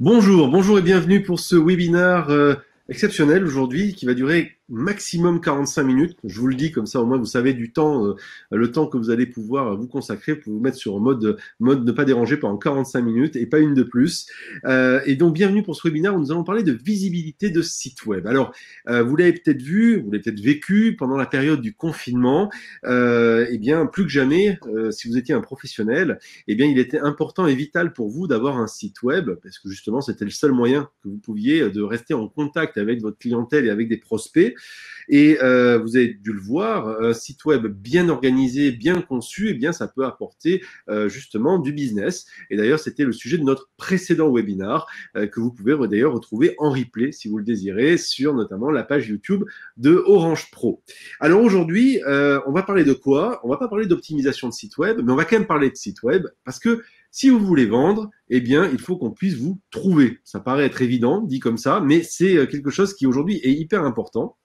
Bonjour, bonjour et bienvenue pour ce webinaire euh, exceptionnel aujourd'hui qui va durer maximum 45 minutes. Je vous le dis comme ça, au moins vous savez du temps, euh, le temps que vous allez pouvoir vous consacrer pour vous mettre sur mode mode ne pas déranger pendant 45 minutes et pas une de plus. Euh, et donc bienvenue pour ce webinaire où nous allons parler de visibilité de site web. Alors euh, vous l'avez peut-être vu, vous l'avez peut-être vécu pendant la période du confinement. Euh, eh bien plus que jamais, euh, si vous étiez un professionnel, eh bien il était important et vital pour vous d'avoir un site web parce que justement c'était le seul moyen que vous pouviez de rester en contact avec votre clientèle et avec des prospects. Et euh, vous avez dû le voir, un site web bien organisé, bien conçu, eh bien ça peut apporter euh, justement du business. Et d'ailleurs, c'était le sujet de notre précédent webinar euh, que vous pouvez d'ailleurs retrouver en replay si vous le désirez sur notamment la page YouTube de Orange Pro. Alors aujourd'hui, on va parler de quoi? On va pas parler d'optimisation de site web, mais on va quand même parler de site web parce que si vous voulez vendre, eh bien, il faut qu'on puisse vous trouver. Ça paraît être évident, dit comme ça, mais c'est quelque chose qui aujourd'hui est hyper important.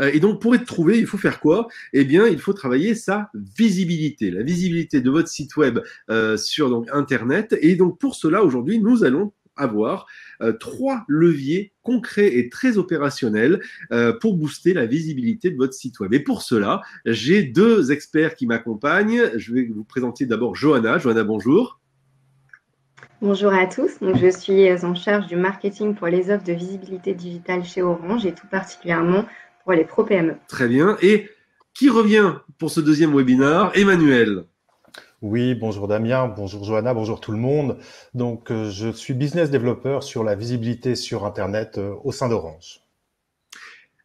Euh, et donc, pour être trouvé, il faut faire quoi? Eh bien, il faut travailler sa visibilité, la visibilité de votre site web euh, sur donc Internet. Et donc, pour cela, aujourd'hui, nous allons avoir euh, trois leviers concrets et très opérationnels pour booster la visibilité de votre site web. Et pour cela, j'ai deux experts qui m'accompagnent. Je vais vous présenter d'abord Johanna. Johanna, bonjour. Bonjour à tous, je suis en charge du marketing pour les offres de visibilité digitale chez Orange et tout particulièrement pour les pro PME. Très bien. Et qui revient pour ce deuxième webinaire Emmanuel. Oui, bonjour Damien, bonjour Johanna, bonjour tout le monde. Donc, euh, je suis business développeur sur la visibilité sur Internet euh, au sein d'Orange.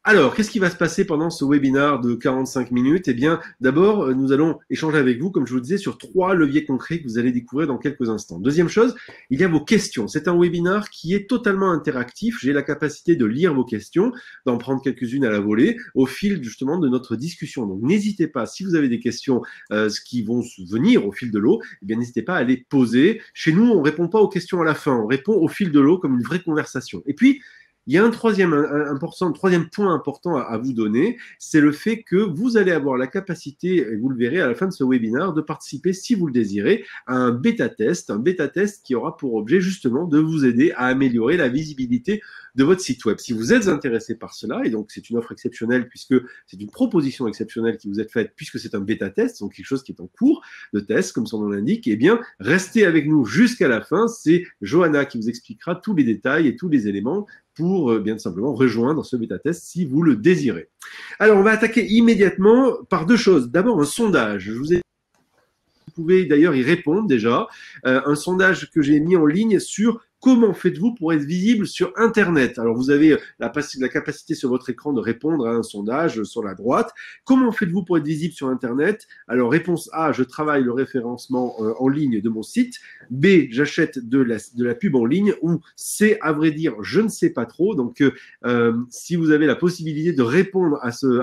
Alors, qu'est-ce qui va se passer pendant ce webinaire de 45 minutes? Eh bien, d'abord, euh, nous allons échanger avec vous, comme je vous disais, sur trois leviers concrets que vous allez découvrir dans quelques instants. Deuxième chose, il y a vos questions. C'est un webinaire qui est totalement interactif. J'ai la capacité de lire vos questions, d'en prendre quelques-unes à la volée au fil justement de notre discussion. Donc, n'hésitez pas, si vous avez des questions euh, qui vont venir au fil de l'eau, eh bien, n'hésitez pas à les poser. Chez nous, on répond pas aux questions à la fin, on répond au fil de l'eau comme une vraie conversation. Et puis, il y a un troisième, point important à, vous donner, c'est le fait que vous allez avoir la capacité, et vous le verrez à la fin de ce webinaire, de participer, si vous le désirez, à un bêta-test, un bêta-test qui aura pour objet justement de vous aider à améliorer la visibilité de votre site web. Si vous êtes intéressé par cela, et donc c'est une offre exceptionnelle puisque c'est une proposition exceptionnelle qui vous est faite puisque c'est un bêta-test, donc quelque chose qui est en cours de test, comme son nom l'indique, eh bien, restez avec nous jusqu'à la fin. C'est Johanna qui vous expliquera tous les détails et tous les éléments pour euh, bien simplement rejoindre ce bêta-test si vous le désirez. Alors, on va attaquer immédiatement par deux choses. D'abord, un sondage. Je vous ai vous pouvez d'ailleurs y répondre déjà. Euh, un sondage que j'ai mis en ligne sur Comment faites-vous pour être visible sur Internet? Alors, vous avez la, la, capacité sur votre écran de répondre à un sondage sur la droite. Comment faites-vous pour être visible sur Internet? Alors, réponse A, je travaille le référencement euh, en ligne de mon site. B, j'achète de la, pub en ligne. Ou C, à vrai dire, je ne sais pas trop. Donc, euh, euh si vous avez la possibilité de répondre à ce,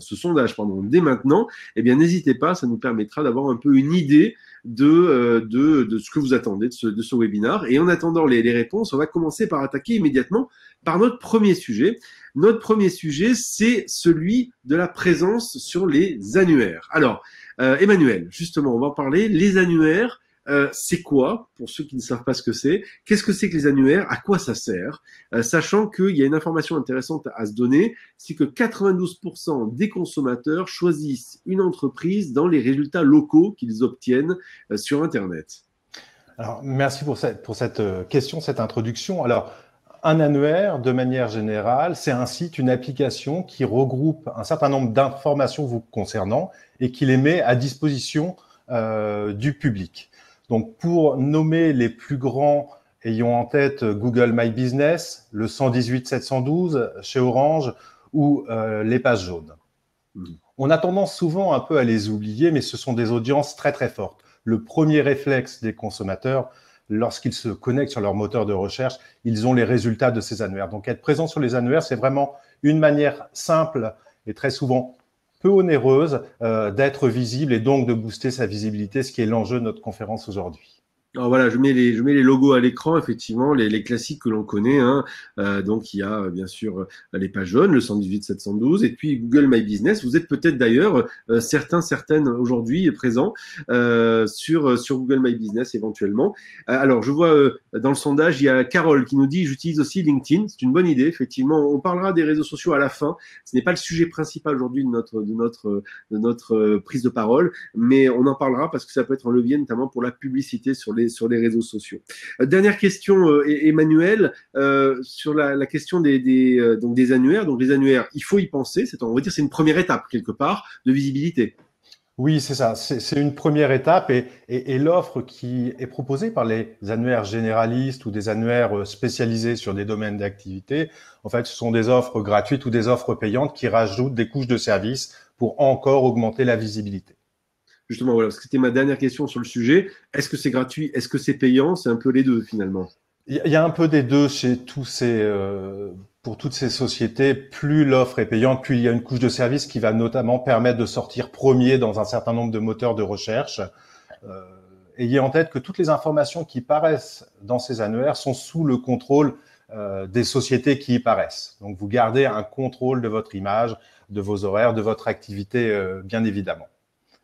sondage dès maintenant, eh bien, n'hésitez pas, ça nous permettra d'avoir un peu une idée de, euh, de, de, ce que vous attendez de ce, de ce webinaire. Et en attendant les, les réponses, on va commencer par attaquer immédiatement par notre premier sujet. Notre premier sujet, c'est celui de la présence sur les annuaires. Alors, euh, Emmanuel, justement, on va en parler. Les annuaires, euh, c'est quoi, pour ceux qui ne savent pas ce que c'est, qu'est-ce que c'est que les annuaires, à quoi ça sert, euh, sachant qu'il y a une information intéressante à se donner, c'est que 92% des consommateurs choisissent une entreprise dans les résultats locaux qu'ils obtiennent euh, sur Internet. Alors, merci pour cette, pour cette question, cette introduction. Alors, un annuaire, de manière générale, c'est un site, une application qui regroupe un certain nombre d'informations vous concernant et qui les met à disposition du public. Donc, pour nommer les plus grands, ayons en tête Google My Business, le 118 712 chez Orange ou euh, les pages jaunes. Hmm. On a tendance souvent un peu à les oublier, mais ce sont des audiences très très fortes. Le premier réflexe des consommateurs, lorsqu'ils se connectent sur leur moteur de recherche, ils ont les résultats de ces annuaires. Donc être présent sur les annuaires, c'est vraiment une manière simple et très souvent peu onéreuse euh, d'être visible et donc de booster sa visibilité, ce qui est l'enjeu de notre conférence aujourd'hui. Alors voilà, je mets les, je mets les logos à l'écran, effectivement, les, les classiques que l'on connaît. Hein. Euh, donc il y a bien sûr euh, les pages jaunes, le 118 712, et puis Google My Business. Vous êtes peut-être d'ailleurs euh, certains, certaines aujourd'hui présents euh, sur sur Google My Business éventuellement. alors je vois dans le sondage, il y a Carole qui nous dit j'utilise aussi LinkedIn. C'est une bonne idée, effectivement. On parlera des réseaux sociaux à la fin. Ce n'est pas le sujet principal aujourd'hui de notre de notre de notre prise de parole, mais on en parlera parce que ça peut être un levier notamment pour la publicité sur les sur les réseaux sociaux. Euh, dernière question, euh, Emmanuel, euh, sur la, question des, annuaires. Donc les annuaires, il faut y penser. C'est on va dire c'est une première étape quelque part de visibilité. Oui, c'est ça. C'est une première étape et, et, l'offre qui est proposée par les annuaires généralistes ou des annuaires spécialisés sur des domaines d'activité, en fait, ce sont des offres gratuites ou des offres payantes qui rajoutent des couches de services pour encore augmenter la visibilité. Justement, voilà, parce que c'était ma dernière question sur le sujet. Est-ce que c'est gratuit? Est-ce que c'est payant? C'est un peu les deux finalement. Il y a un peu des deux chez tous ces, euh, pour toutes ces sociétés. Plus l'offre est payante, plus il y a une couche de service qui va notamment permettre de sortir premier dans un certain nombre de moteurs de recherche. Euh, ayez en tête que toutes les informations qui paraissent dans ces annuaires sont sous le contrôle euh, des sociétés qui y paraissent. Donc vous gardez un contrôle de votre image, de vos horaires, de votre activité, bien évidemment.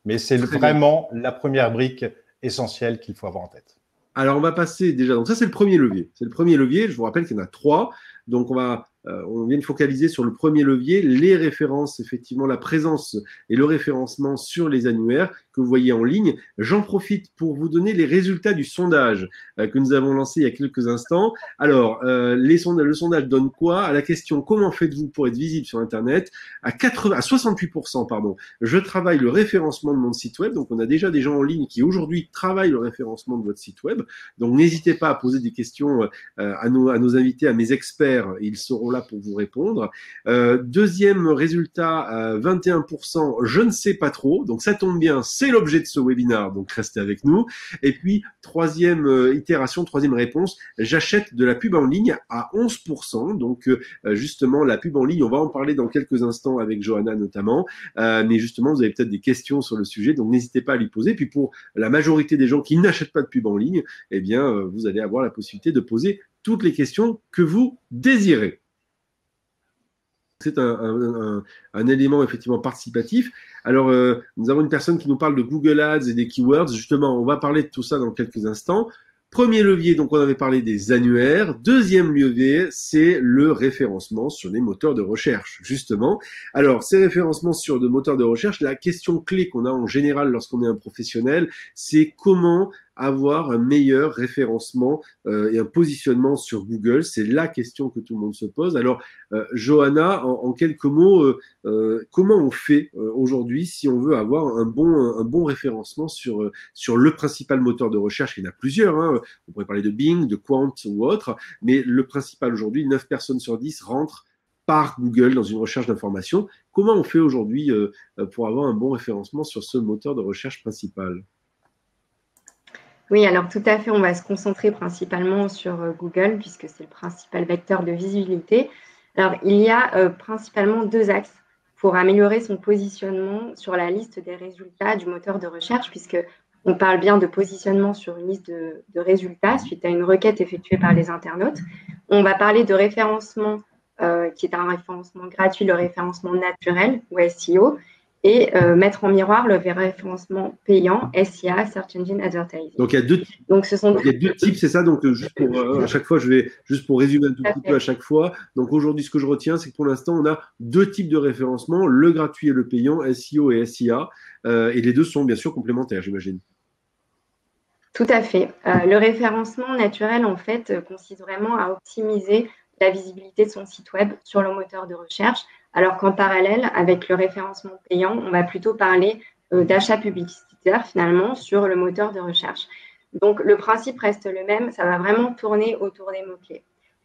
Mais c'est vraiment la première brique essentielle qu'il faut avoir en tête. Alors, on va passer déjà. Donc, ça, c'est le premier levier. C'est le premier levier. Je vous rappelle qu'il y en a trois. Donc, on va on vient de focaliser sur le premier levier, les références, effectivement, la présence et le référencement sur les annuaires que vous voyez en ligne. J'en profite pour vous donner les résultats du sondage euh, que nous avons lancé il y a quelques instants. Alors, euh, le sondage donne quoi? À la question comment faites-vous pour être visible sur Internet? À, 80, à 68%, pardon, je travaille le référencement de mon site web. Donc, on a déjà des gens en ligne qui aujourd'hui travaillent le référencement de votre site web. Donc, n'hésitez pas à poser des questions à, nos, à nos invités, à mes experts. Ils seront là pour vous répondre. Euh, deuxième résultat, 21%, euh, je ne sais pas trop. Donc ça tombe bien, c'est l'objet de ce webinaire, donc restez avec nous. Et puis, troisième euh, itération, troisième réponse, j'achète de la pub en ligne à 11%. Donc justement, la pub en ligne, on va en parler dans quelques instants avec Johanna notamment. mais justement, vous avez peut-être des questions sur le sujet, donc n'hésitez pas à les poser. Puis pour la majorité des gens qui n'achètent pas de pub en ligne, eh bien, vous allez avoir la possibilité de poser toutes les questions que vous désirez c'est un, élément effectivement participatif. Alors, euh, nous avons une personne qui nous parle de Google Ads et des keywords. Justement, on va parler de tout ça dans quelques instants. Premier levier, donc on avait parlé des annuaires. Deuxième levier, c'est le référencement sur les moteurs de recherche, justement. Alors, ces référencements sur de moteurs de recherche, la question clé qu'on a en général lorsqu'on est un professionnel, c'est comment avoir un meilleur référencement euh, et un positionnement sur Google C'est la question que tout le monde se pose. Alors, euh, Johanna, en, quelques mots, euh, comment on fait aujourd'hui si on veut avoir un bon, référencement sur, sur le principal moteur de recherche? Il y en a plusieurs. Hein. On pourrait parler de Bing, de Quant ou autre, mais le principal aujourd'hui, 9 personnes sur 10 rentrent par Google dans une recherche d'information. Comment on fait aujourd'hui pour avoir un bon référencement sur ce moteur de recherche principal? Oui, alors tout à fait, on va se concentrer principalement sur euh, Google puisque c'est le principal vecteur de visibilité. Alors, il y a euh, principalement deux axes pour améliorer son positionnement sur la liste des résultats du moteur de recherche puisque on parle bien de positionnement sur une liste de, résultats suite à une requête effectuée par les internautes. On va parler de référencement euh, qui est un référencement gratuit, le référencement naturel ou SEO, et euh, mettre en miroir le référencement payant SIA, Search Engine Advertising. Donc il y a deux types. Donc ce sont il y a deux types, c'est ça? Donc juste pour euh, à chaque fois, je vais juste pour résumer un tout petit peu à chaque fois. Donc aujourd'hui, ce que je retiens, c'est que pour l'instant, on a deux types de référencement le gratuit et le payant, SEO et SIA, euh, et les deux sont bien sûr complémentaires, j'imagine. Tout à fait. le référencement naturel, en fait, consiste vraiment à optimiser la visibilité de son site web sur le moteur de recherche alors qu'en parallèle, avec le référencement payant, on va plutôt parler euh, d'achat publicitaire finalement sur le moteur de recherche. Donc le principe reste le même, ça va vraiment tourner autour des mots-clés.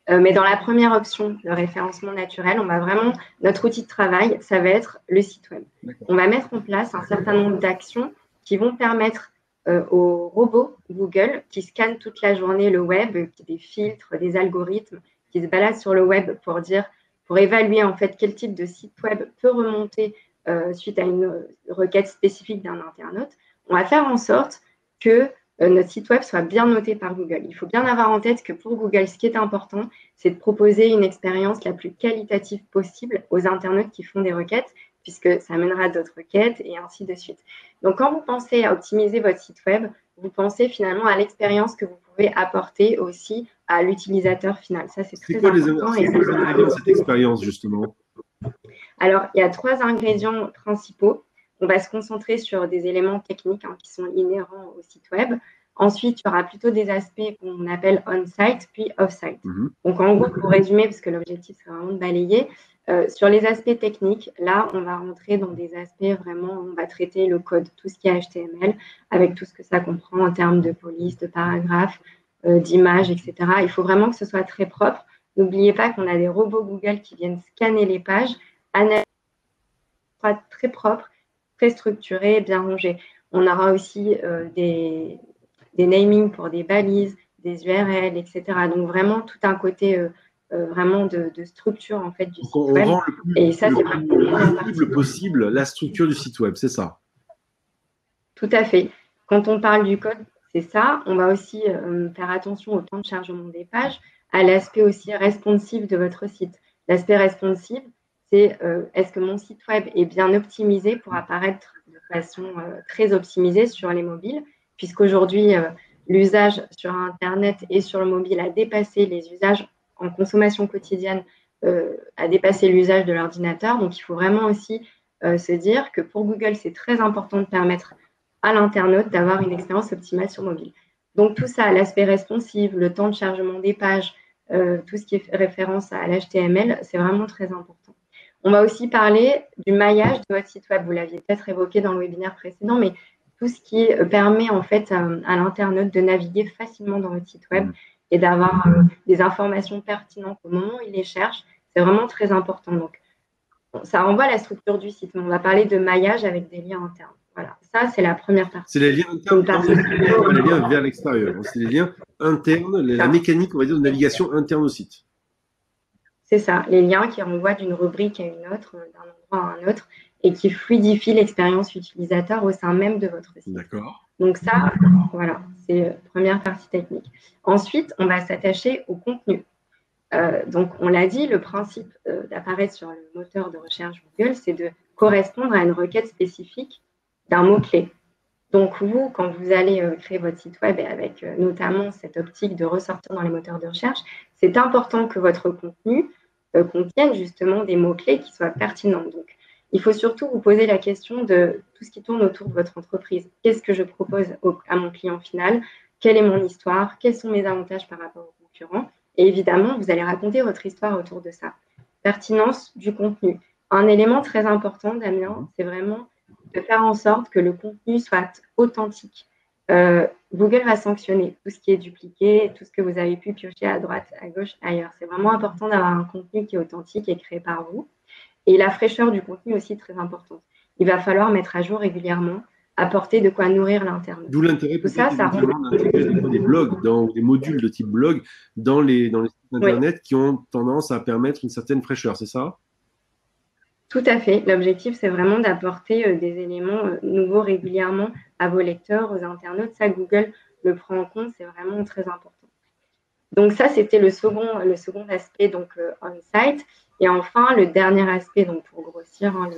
Euh, mais dans la première option, le référencement naturel, on va vraiment, notre outil de travail, ça va être le site web. On va mettre en place un certain nombre d'actions qui vont permettre euh, aux robots Google qui scannent toute la journée le web, des filtres, des algorithmes, qui se baladent sur le web pour dire pour évaluer en fait quel type de site web peut remonter euh, suite à une requête spécifique d'un internaute, on va faire en sorte que notre site web soit bien noté par Google. Il faut bien avoir en tête que pour Google, ce qui est important, c'est de proposer une expérience la plus qualitative possible aux internautes qui font des requêtes, puisque ça amènera d'autres requêtes et ainsi de suite. Donc, quand vous pensez à optimiser votre site web, vous pensez finalement à l'expérience que vous pouvez apporter aussi à l'utilisateur final. Ça, c'est très important. C'est quoi les cette expérience, justement? Alors, il y a trois ingrédients principaux. On va se concentrer sur des éléments techniques hein, qui sont inhérents au site web. Ensuite, il y aura plutôt des aspects qu'on appelle on-site puis off-site. Mhm. Donc, en gros, pour résumer, parce que l'objectif, c'est vraiment de balayer, euh, sur les aspects techniques, là, on va rentrer dans des aspects vraiment, on va traiter le code, tout ce qui est HTML, avec tout ce que ça comprend en termes de police, de paragraphes, euh, d'images, etc. Il faut vraiment que ce soit très propre. N'oubliez pas qu'on a des robots Google qui viennent scanner les pages, analyser très propre, très structuré, bien rangé. On aura aussi euh, des, des namings pour des balises, des URL, etc. Donc vraiment tout un côté euh, vraiment de, structure en fait du site on web. Rend le plus, et ça, c'est possible, possible la structure du site web, c'est ça? Tout à fait. Quand on parle du code, c'est ça. On va aussi euh, faire attention au temps de chargement des pages, à l'aspect aussi responsive de votre site. L'aspect responsive, c'est euh, est-ce que mon site web est bien optimisé pour apparaître de façon très optimisée sur les mobiles, puisqu'aujourd'hui, l'usage sur Internet et sur le mobile a dépassé les usages en consommation quotidienne euh, à dépasser l'usage de l'ordinateur. Donc, il faut vraiment aussi euh, se dire que pour Google, c'est très important de permettre à l'internaute d'avoir une expérience optimale sur mobile. Donc, tout ça, l'aspect responsive, le temps de chargement des pages, euh, tout ce qui est référence à l'HTML, c'est vraiment très important. On va aussi parler du maillage de votre site web. Vous l'aviez peut-être évoqué dans le webinaire précédent, mais tout ce qui permet en fait à, à l'internaute de naviguer facilement dans votre site web et d'avoir euh, des informations pertinentes au moment où il les cherche. C'est vraiment très important. Donc, ça renvoie à la structure du site. on va parler de maillage avec des liens internes. Voilà, ça, c'est la première partie. C'est les liens internes, les liens vers l'extérieur. C'est les liens internes, la mécanique, on va dire, de navigation interne au site. C'est ça, les liens qui renvoient d'une rubrique à une autre, d'un endroit à un autre, et qui fluidifient l'expérience utilisateur au sein même de votre site. D'accord. Donc ça, voilà, c'est la première partie technique. Ensuite, on va s'attacher au contenu. Euh, donc, on l'a dit, le principe euh, d'apparaître sur le moteur de recherche Google, c'est de correspondre à une requête spécifique d'un mot-clé. Donc, vous, quand vous allez euh, créer votre site web et avec notamment cette optique de ressortir dans les moteurs de recherche, c'est important que votre contenu contienne justement des mots-clés qui soient pertinents. Donc, il faut surtout vous poser la question de tout ce qui tourne autour de votre entreprise. Qu'est-ce que je propose à mon client final? Quelle est mon histoire? Quels sont mes avantages par rapport aux concurrents? Et évidemment, vous allez raconter votre histoire autour de ça. Pertinence du contenu. Un élément très important, Damien, c'est vraiment de faire en sorte que le contenu soit authentique. Euh, Google va sanctionner tout ce qui est dupliqué, tout ce que vous avez pu piocher à droite, à gauche, ailleurs. C'est vraiment important d'avoir un contenu qui est authentique et créé par vous. Et la fraîcheur du contenu aussi très importante. Il va falloir mettre à jour régulièrement, apporter de quoi nourrir l'internet. D'où l'intérêt de ça, ça d'intégrer des blogs, dans, des modules de type blog dans les, dans les sites internet qui ont tendance à permettre une certaine fraîcheur, c'est ça? Tout à fait. L'objectif, c'est vraiment d'apporter euh, des éléments euh, nouveaux régulièrement à vos lecteurs, aux internautes. Ça, Google le prend en compte, c'est vraiment très important. Donc ça, c'était le second, le second aspect, donc euh, on-site. Et enfin, le dernier aspect, donc pour grossir hein,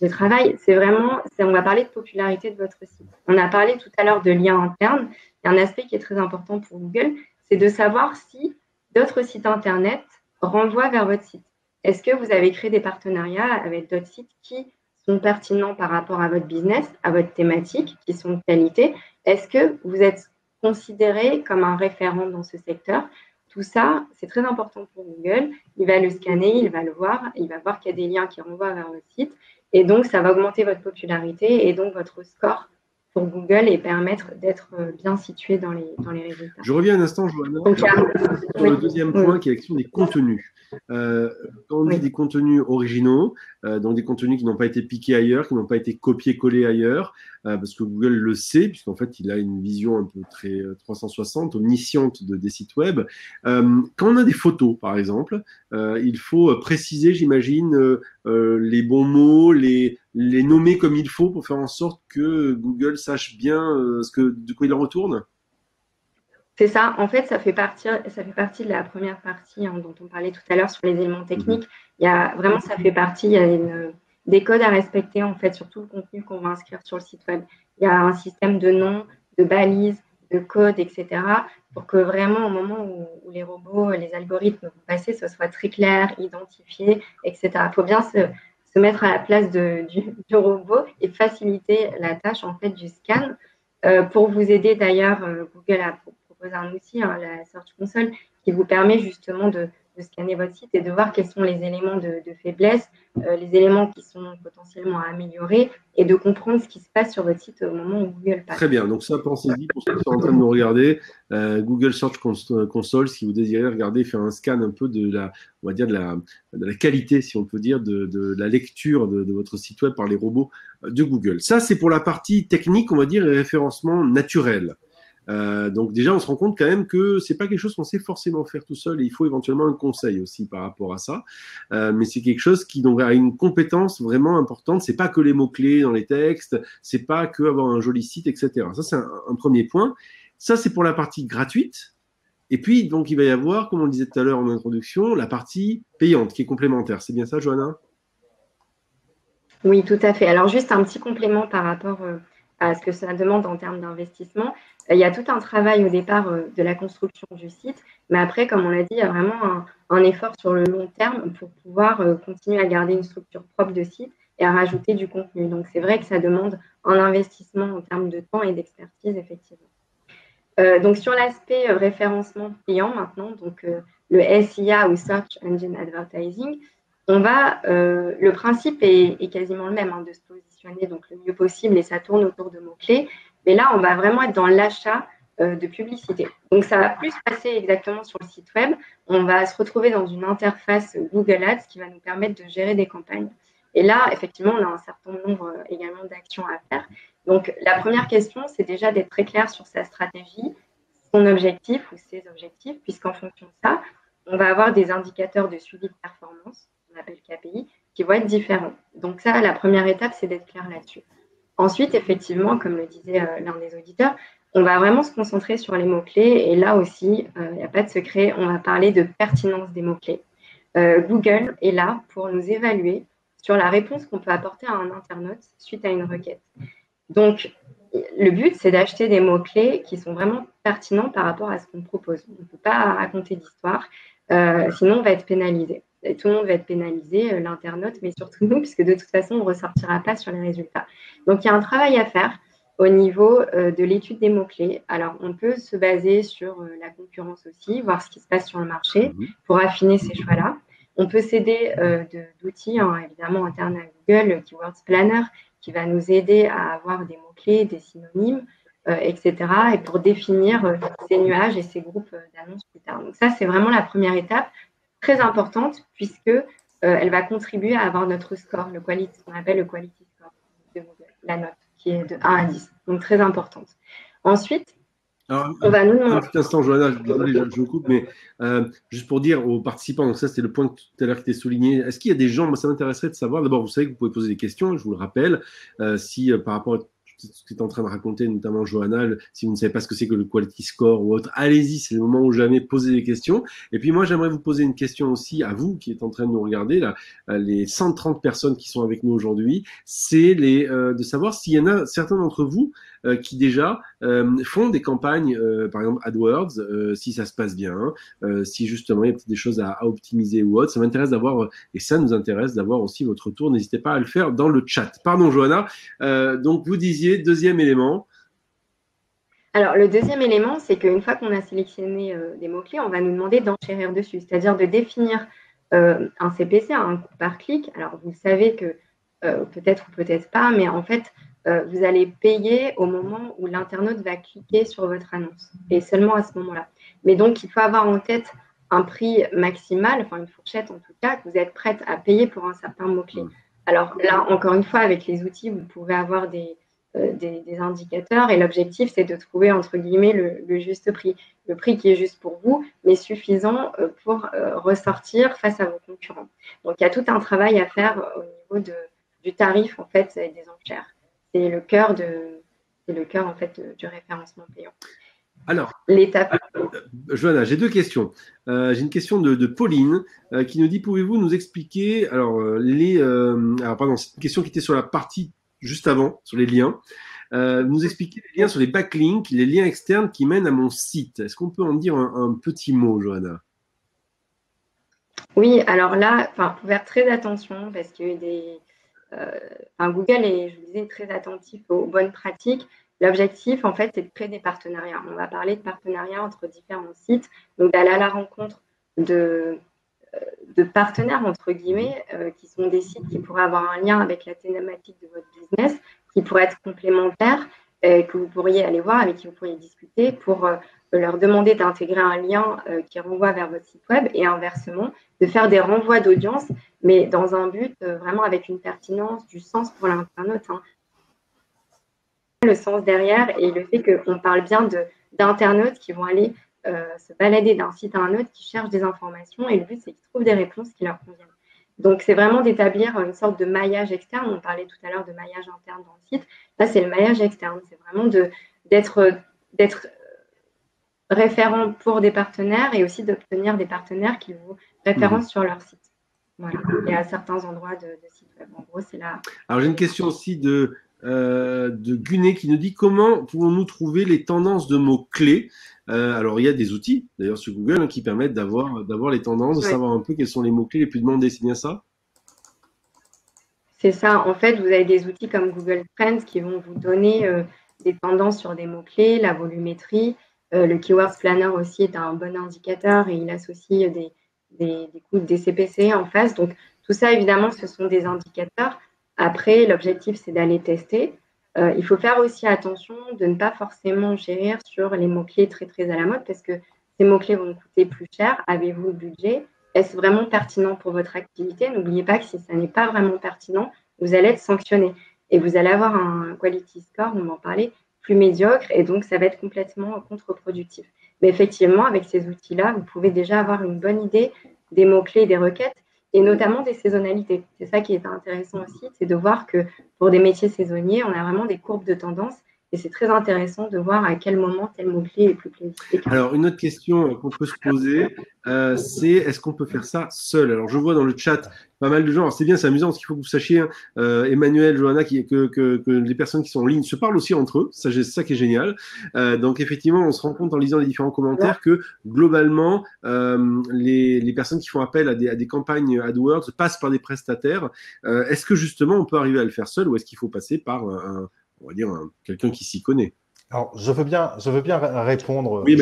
le, travail, c'est vraiment, on va parler de popularité de votre site. On a parlé tout à l'heure de liens internes. Il y a un aspect qui est très important pour Google, c'est de savoir si d'autres sites internet renvoient vers votre site. Est-ce que vous avez créé des partenariats avec d'autres sites qui sont pertinents par rapport à votre business, à votre thématique, qui sont de qualité? Est-ce que vous êtes considéré comme un référent dans ce secteur? Tout ça, c'est très important pour Google. Il va le scanner, il va le voir, il va voir qu'il y a des liens qui renvoient vers votre site. Et donc, ça va augmenter votre popularité et donc votre score pour Google et permettre d'être euh, bien situé dans les, dans les résultats. Je reviens un instant, Johanna, sur le deuxième point qui est l'action des contenus. Euh, quand on dit des contenus originaux, euh, donc des contenus qui n'ont pas été piqués ailleurs, qui n'ont pas été copiés-collés ailleurs, parce que Google le sait, puisqu'en fait il a une vision un peu très 360, omnisciente de, des sites web. quand on a des photos, par exemple, il faut préciser, j'imagine, les bons mots, les, les nommer comme il faut pour faire en sorte que Google sache bien ce que, de quoi il en retourne? C'est ça. En fait, ça fait partie, ça fait partie de la première partie hein, dont on parlait tout à l'heure sur les éléments techniques. Mhm. Il y a vraiment, ça fait partie. Il y a une, des codes à respecter en fait sur tout le contenu qu'on va inscrire sur le site web. Il y a un système de noms, de balises, de codes, etc. pour que vraiment au moment où, les robots, les algorithmes vont passer, ce soit très clair, identifié, etc. Il faut bien se, mettre à la place de, du, du, robot et faciliter la tâche en fait du scan. Euh, pour vous aider d'ailleurs, euh, Google a proposé un outil, hein, la Search Console, qui vous permet justement de, de scanner votre site et de voir quels sont les éléments de, faiblesse, euh, les éléments qui sont potentiellement à améliorer et de comprendre ce qui se passe sur votre site au moment où Google passe. Très bien, donc ça, pensez-y pour ceux qui sont en train de nous regarder. Euh, Google Search Console, si vous désirez regarder, faire un scan un peu de la, on va dire de la, qualité, si on peut dire, de, de la lecture de, de, votre site web par les robots de Google. Ça, c'est pour la partie technique, on va dire, et référencement naturel. Euh, donc déjà, on se rend compte quand même que c'est pas quelque chose qu'on sait forcément faire tout seul et il faut éventuellement un conseil aussi par rapport à ça. Euh, mais c'est quelque chose qui a une compétence vraiment importante. C'est pas que les mots clés dans les textes, c'est pas que avoir un joli site, etc. Ça c'est un, premier point. Ça c'est pour la partie gratuite. Et puis donc il va y avoir, comme on le disait tout à l'heure en introduction, la partie payante qui est complémentaire. C'est bien ça, Johanna? Oui, tout à fait. Alors juste un petit complément par rapport euh, à ce que ça demande en termes d'investissement. Il y a tout un travail au départ euh, de la construction du site, mais après, comme on l'a dit, il y a vraiment un, effort sur le long terme pour pouvoir euh, continuer à garder une structure propre de site et à rajouter du contenu. Donc, c'est vrai que ça demande un investissement en termes de temps et d'expertise, effectivement. Euh, donc, sur l'aspect référencement client maintenant, donc le SIA ou Search Engine Advertising, on va, le principe est, quasiment le même, hein, de se positionner donc le mieux possible et ça tourne autour de mots-clés. Mais là, on va vraiment être dans l'achat euh, de publicité. Donc, ça va plus passer exactement sur le site web. On va se retrouver dans une interface Google Ads qui va nous permettre de gérer des campagnes. Et là, effectivement, on a un certain nombre euh, également d'actions à faire. Donc, la première question, c'est déjà d'être très clair sur sa stratégie, son objectif ou ses objectifs, puisqu'en fonction de ça, on va avoir des indicateurs de suivi de performance, qu'on appelle KPI, qui vont être différents. Donc ça, la première étape, c'est d'être clair là-dessus. Ensuite, effectivement, comme le disait euh, l'un des auditeurs, on va vraiment se concentrer sur les mots-clés. Et là aussi, il euh, n'y a pas de secret, on va parler de pertinence des mots-clés. Euh, Google est là pour nous évaluer sur la réponse qu'on peut apporter à un internaute suite à une requête. Donc, le but, c'est d'acheter des mots-clés qui sont vraiment pertinents par rapport à ce qu'on propose. On ne peut pas raconter d'histoire, sinon on va être pénalisé tout le monde va être pénalisé, euh, l'internaute, mais surtout nous, puisque de toute façon, on ne ressortira pas sur les résultats. Donc, il y a un travail à faire au niveau euh, de l'étude des mots-clés. Alors, on peut se baser sur euh, la concurrence aussi, voir ce qui se passe sur le marché mhm. pour affiner ces choix-là. On peut s'aider d'outils, hein, évidemment, internes à Google, Keywords Planner, qui va nous aider à avoir des mots-clés, des synonymes, etc. Et pour définir ces nuages et ces groupes d'annonces plus tard. Donc, ça, c'est vraiment la première étape très importante puisque euh, elle va contribuer à avoir notre score, le quality, ce qu'on appelle le quality score de Google, la note qui est de 1 à 10, donc très importante. Ensuite, on va nous Un petit instant, Johanna, je, vous coupe, mais euh, juste pour dire aux participants, donc ça c'était le point tout à l'heure qui était souligné, est-ce qu'il y a des gens, moi ça m'intéresserait de savoir, d'abord vous savez que vous pouvez poser des questions, je vous le rappelle, euh, si par rapport à ce que tu en train de raconter, notamment Johanna, si vous ne savez pas ce que c'est que le quality score ou autre, allez-y, c'est le moment où jamais poser des questions. Et puis moi, j'aimerais vous poser une question aussi à vous qui êtes en train de nous regarder, là, euh, les 130 personnes qui sont avec nous aujourd'hui, c'est les euh, de savoir s'il y en a certains d'entre vous euh, qui déjà euh, font des campagnes, euh, par exemple AdWords, si ça se passe bien, si justement il y a peut-être des choses à, optimiser ou autre. Ça m'intéresse d'avoir, et ça nous intéresse d'avoir aussi votre retour. N'hésitez pas à le faire dans le chat. Pardon, Johanna. donc, vous disiez, deuxième élément. Alors, le deuxième élément, c'est qu'une fois qu'on a sélectionné des mots-clés, on va nous demander d'enchérir dessus, c'est-à-dire de définir un CPC, un coût par clic. Alors, vous savez que peut-être ou peut-être pas, mais en fait, euh, vous allez payer au moment où l'internaute va cliquer sur votre annonce et seulement à ce moment-là. Mais donc, il faut avoir en tête un prix maximal, enfin une fourchette en tout cas, que vous êtes prête à payer pour un certain mot-clé. Alors là, encore une fois, avec les outils, vous pouvez avoir des, euh, des, indicateurs et l'objectif, c'est de trouver, entre guillemets, le, juste prix. Le prix qui est juste pour vous, mais suffisant euh, pour ressortir face à vos concurrents. Donc, il y a tout un travail à faire au niveau de, du tarif, en fait, et des enchères c'est le cœur de le cœur en fait du référencement payant. Alors, l'étape. Johanna, j'ai deux questions. j'ai une question de, Pauline qui nous dit pouvez-vous nous expliquer alors les alors pardon c'est une question qui était sur la partie juste avant sur les liens nous expliquer les liens sur les backlinks les liens externes qui mènent à mon site est-ce qu'on peut en dire un, petit mot Johanna? Oui alors là enfin faut faire très attention parce que des Google est je vous disais très attentif aux bonnes pratiques. L'objectif, en fait, c'est de créer des partenariats. On va parler de partenariats entre différents sites, donc d'aller à la rencontre de, euh, partenaires, entre guillemets, euh, qui sont des sites qui pourraient avoir un lien avec la thématique de votre business, qui pourraient être complémentaires, euh, que vous pourriez aller voir, avec qui vous pourriez discuter pour leur demander d'intégrer un lien qui renvoie vers votre site web et inversement, de faire des renvois d'audience, mais dans un but vraiment avec une pertinence, du sens pour l'internaute. Hein le sens derrière et le fait qu'on parle bien d'internautes qui vont aller euh, se balader d'un site à un autre, qui cherchent des informations et le but, c'est qu'ils trouvent des réponses qui leur conviennent. Donc, c'est vraiment d'établir une sorte de maillage externe. On parlait tout à l'heure de maillage interne dans le site. Là, c'est le maillage externe. C'est vraiment d'être référent pour des partenaires et aussi d'obtenir des partenaires qui vous référencent mmh. sur leur site. Voilà. Et à certains endroits de, de site web. En gros, c'est là. Alors, j'ai une question aussi de euh, de Gunet qui nous dit comment pouvons-nous trouver les tendances de mots-clés euh, Alors, il y a des outils, d'ailleurs, sur Google, hein, qui permettent d'avoir, d'avoir les tendances, de savoir un peu quels sont les mots-clés les plus demandés. C'est bien ça? C'est ça. En fait, vous avez des outils comme Google Trends qui vont vous donner euh, des tendances sur des mots-clés, la volumétrie. le Keywords Planner aussi est un bon indicateur et il associe des, des, des des CPC en face. Donc, tout ça, évidemment, ce sont des indicateurs. Après, l'objectif, c'est d'aller tester. Euh, il faut faire aussi attention de ne pas forcément gérer sur les mots-clés très, très à la mode parce que ces mots-clés vont coûter plus cher. Avez-vous le budget? Est-ce vraiment pertinent pour votre activité? N'oubliez pas que si ça n'est pas vraiment pertinent, vous allez être sanctionné et vous allez avoir un quality score, on en parlait, plus médiocre et donc ça va être complètement contre-productif. Mais effectivement, avec ces outils-là, vous pouvez déjà avoir une bonne idée des mots-clés des requêtes et notamment des saisonnalités. C'est ça qui est intéressant aussi, c'est de voir que pour des métiers saisonniers, on a vraiment des courbes de tendance et c'est très intéressant de voir à quel moment tel mot-clé est plus plébiscité. Alors, une autre question qu'on peut se poser, euh, c'est est-ce qu'on peut faire ça seul? Alors, je vois dans le chat pas mal de gens. C'est bien, c'est amusant parce qu'il faut que vous sachiez, hein, euh, Emmanuel, Johanna, que, les personnes qui sont en ligne se parlent aussi entre eux. Ça, c'est ça qui est génial. Euh, donc, effectivement, on se rend compte en lisant les différents commentaires que globalement, euh, les, personnes qui font appel à des, campagnes AdWords passent par des prestataires. Euh, est-ce que justement, on peut arriver à le faire seul ou est-ce qu'il faut passer par un on va dire, quelqu'un qui s'y connaît. Alors, je veux bien, je veux bien répondre, oui,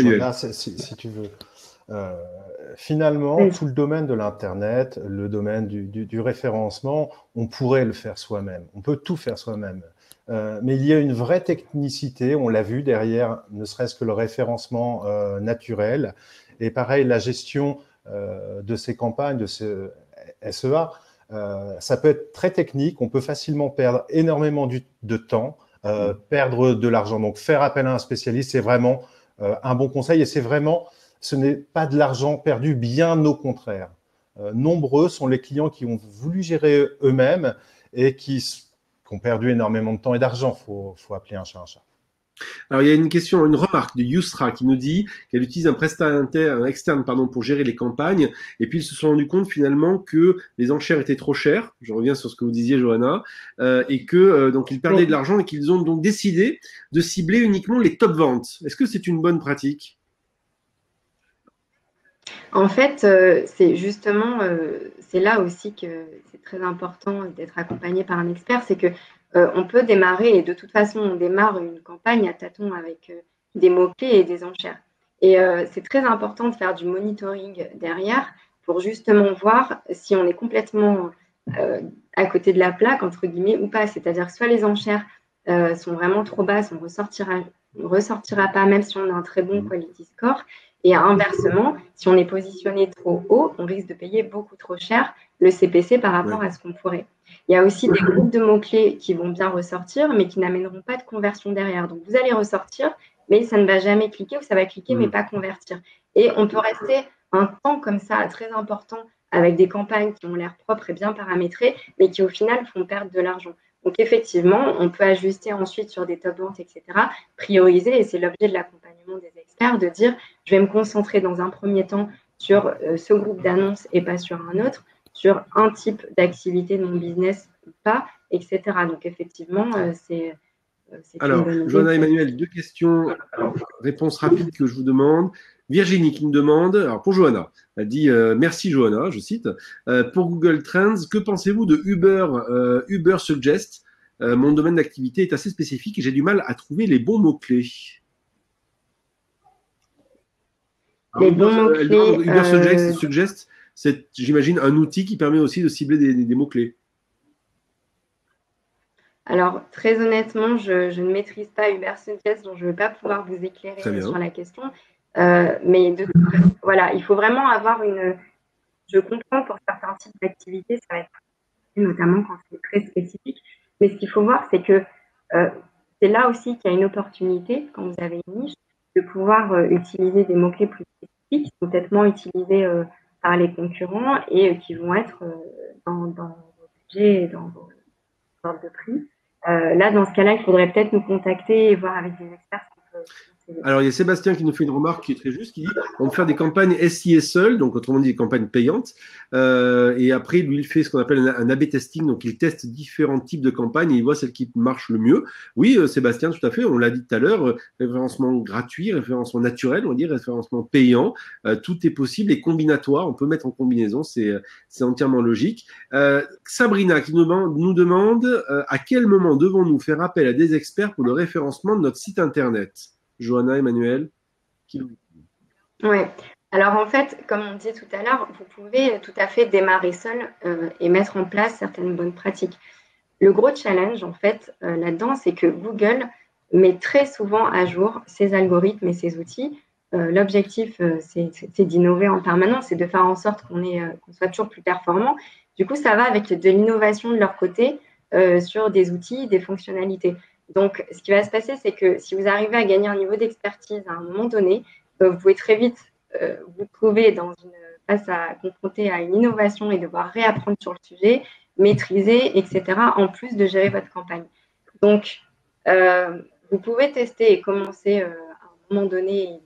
si, tu veux. Euh, finalement, tout le domaine de l'Internet, le domaine du, référencement, on pourrait le faire soi-même. On peut tout faire soi-même. Euh, mais il y a une vraie technicité, on l'a vu derrière, ne serait-ce que le référencement euh, naturel. Et pareil, la gestion de ces campagnes, de ce SEA, ça peut être très technique. On peut facilement perdre énormément de temps euh, perdre de l'argent. Donc, faire appel à un spécialiste, c'est vraiment euh, un bon conseil et c'est vraiment, ce n'est pas de l'argent perdu, bien au contraire. Euh, nombreux sont les clients qui ont voulu gérer eux-mêmes et qui, qui, ont perdu énormément de temps et d'argent. Il faut, faut appeler un chat un chat. Alors, il y a une question, une remarque de Yusra qui nous dit qu'elle utilise un prestataire externe pardon, pour gérer les campagnes. Et puis, ils se sont rendus compte finalement que les enchères étaient trop chères. Je reviens sur ce que vous disiez, Johanna. Euh, et que euh, donc ils perdaient de l'argent et qu'ils ont donc décidé de cibler uniquement les top ventes. Est-ce que c'est une bonne pratique? En fait, euh, c'est justement, c'est là aussi que c'est très important d'être accompagné par un expert, c'est que on peut démarrer, et de toute façon, on démarre une campagne à tâtons avec euh, des mots-clés et des enchères. Et euh, c'est très important de faire du monitoring derrière pour justement voir si on est complètement à côté de la plaque, entre guillemets, ou pas. C'est-à-dire soit les enchères sont vraiment trop basses, on ressortira, ressortira pas, même si on a un très bon quality score. Et inversement, si on est positionné trop haut, on risque de payer beaucoup trop cher le CPC par rapport à ce qu'on pourrait. Il y a aussi des groupes de mots-clés qui vont bien ressortir, mais qui n'amèneront pas de conversion derrière. Donc, vous allez ressortir, mais ça ne va jamais cliquer ou ça va cliquer, mais mm. pas convertir. Et on peut rester un temps comme ça très important avec des campagnes qui ont l'air propres et bien paramétrées, mais qui au final font perdre de l'argent. Donc effectivement, on peut ajuster ensuite sur des top ventes, etc., prioriser, et c'est l'objet de l'accompagnement des experts, de dire je vais me concentrer dans un premier temps sur ce groupe d'annonces et pas sur un autre, sur un type d'activité de mon business ou pas, etc. Donc effectivement, c'est alors, Johanna Emmanuel, deux questions. réponse rapide que je vous demande. Virginie qui nous demande, alors pour Johanna, elle dit euh, merci Johanna, je cite. Euh, pour Google Trends, que pensez-vous de Uber, euh, Uber Suggest? Mon domaine d'activité est assez spécifique et j'ai du mal à trouver les bons mots-clés. Uber Suggest, c'est, j'imagine, un outil qui permet aussi de cibler des mots-clés. Alors, très honnêtement, je, ne maîtrise pas Uber Suggest, donc je ne vais pas pouvoir vous éclairer sur la question. Euh, mais voilà, il faut vraiment avoir une. Je comprends pour certains types d'activités, ça va être notamment quand c'est très spécifique. Mais ce qu'il faut voir, c'est que euh, c'est là aussi qu'il y a une opportunité, quand vous avez une niche, de pouvoir euh, utiliser des mots-clés plus spécifiques qui sont moins utilisés par les concurrents et qui vont être dans, dans vos budgets et dans vos ordres de prix. Euh, là, dans ce cas-là, il faudrait peut-être nous contacter et voir avec des experts alors, il y a Sébastien qui nous fait une remarque qui est très juste, qui dit on peut faire des campagnes SIA seul, donc autrement dit des campagnes payantes, euh, et après, lui, il fait ce qu'on appelle un, A-B testing, donc il teste différents types de campagnes et il voit celle qui marche le mieux. Oui, euh, Sébastien, tout à fait, on l'a dit tout à l'heure, euh, référencement gratuit, référencement naturel, on va dire référencement payant, tout est possible et combinatoire, on peut mettre en combinaison, c'est entièrement logique. Sabrina qui nous, nous demande à quel moment devons-nous faire appel à des experts pour le référencement de notre site internet? Johanna, Emmanuel Oui. Alors en fait, comme on dit tout à l'heure, vous pouvez tout à fait démarrer seul euh, et mettre en place certaines bonnes pratiques. Le gros challenge, en fait, euh, là-dedans, c'est que Google met très souvent à jour ses algorithmes et ses outils. Euh, l'objectif, c'est d'innover en permanence, c'est de faire en sorte qu'on soit toujours plus performant. Du coup, ça va avec de l'innovation de leur côté sur des outils, des fonctionnalités. Donc, ce qui va se passer, c'est que si vous arrivez à gagner un niveau d'expertise à un moment donné, euh, vous pouvez très vite euh, vous trouver dans une face à confronter à une innovation et devoir réapprendre sur le sujet, maîtriser, etc., en plus de gérer votre campagne. Donc, euh, vous pouvez tester et commencer à un moment donné,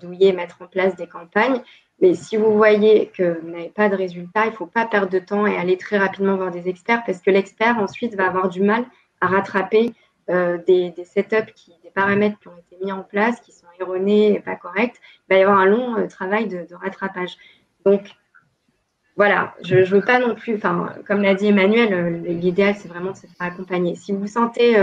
douiller, mettre en place des campagnes. Mais si vous voyez que vous n'avez pas de résultat, il ne faut pas perdre de temps et aller très rapidement voir des experts parce que l'expert ensuite va avoir du mal à rattraper euh, des, des, setups, qui, des paramètres qui ont été mis en place, qui sont erronés et pas corrects, il va y avoir un long euh, travail de, rattrapage. Donc, voilà, je ne veux pas non plus, comme l'a dit Emmanuel, euh, l'idéal, c'est vraiment de se faire accompagner. Si vous vous sentez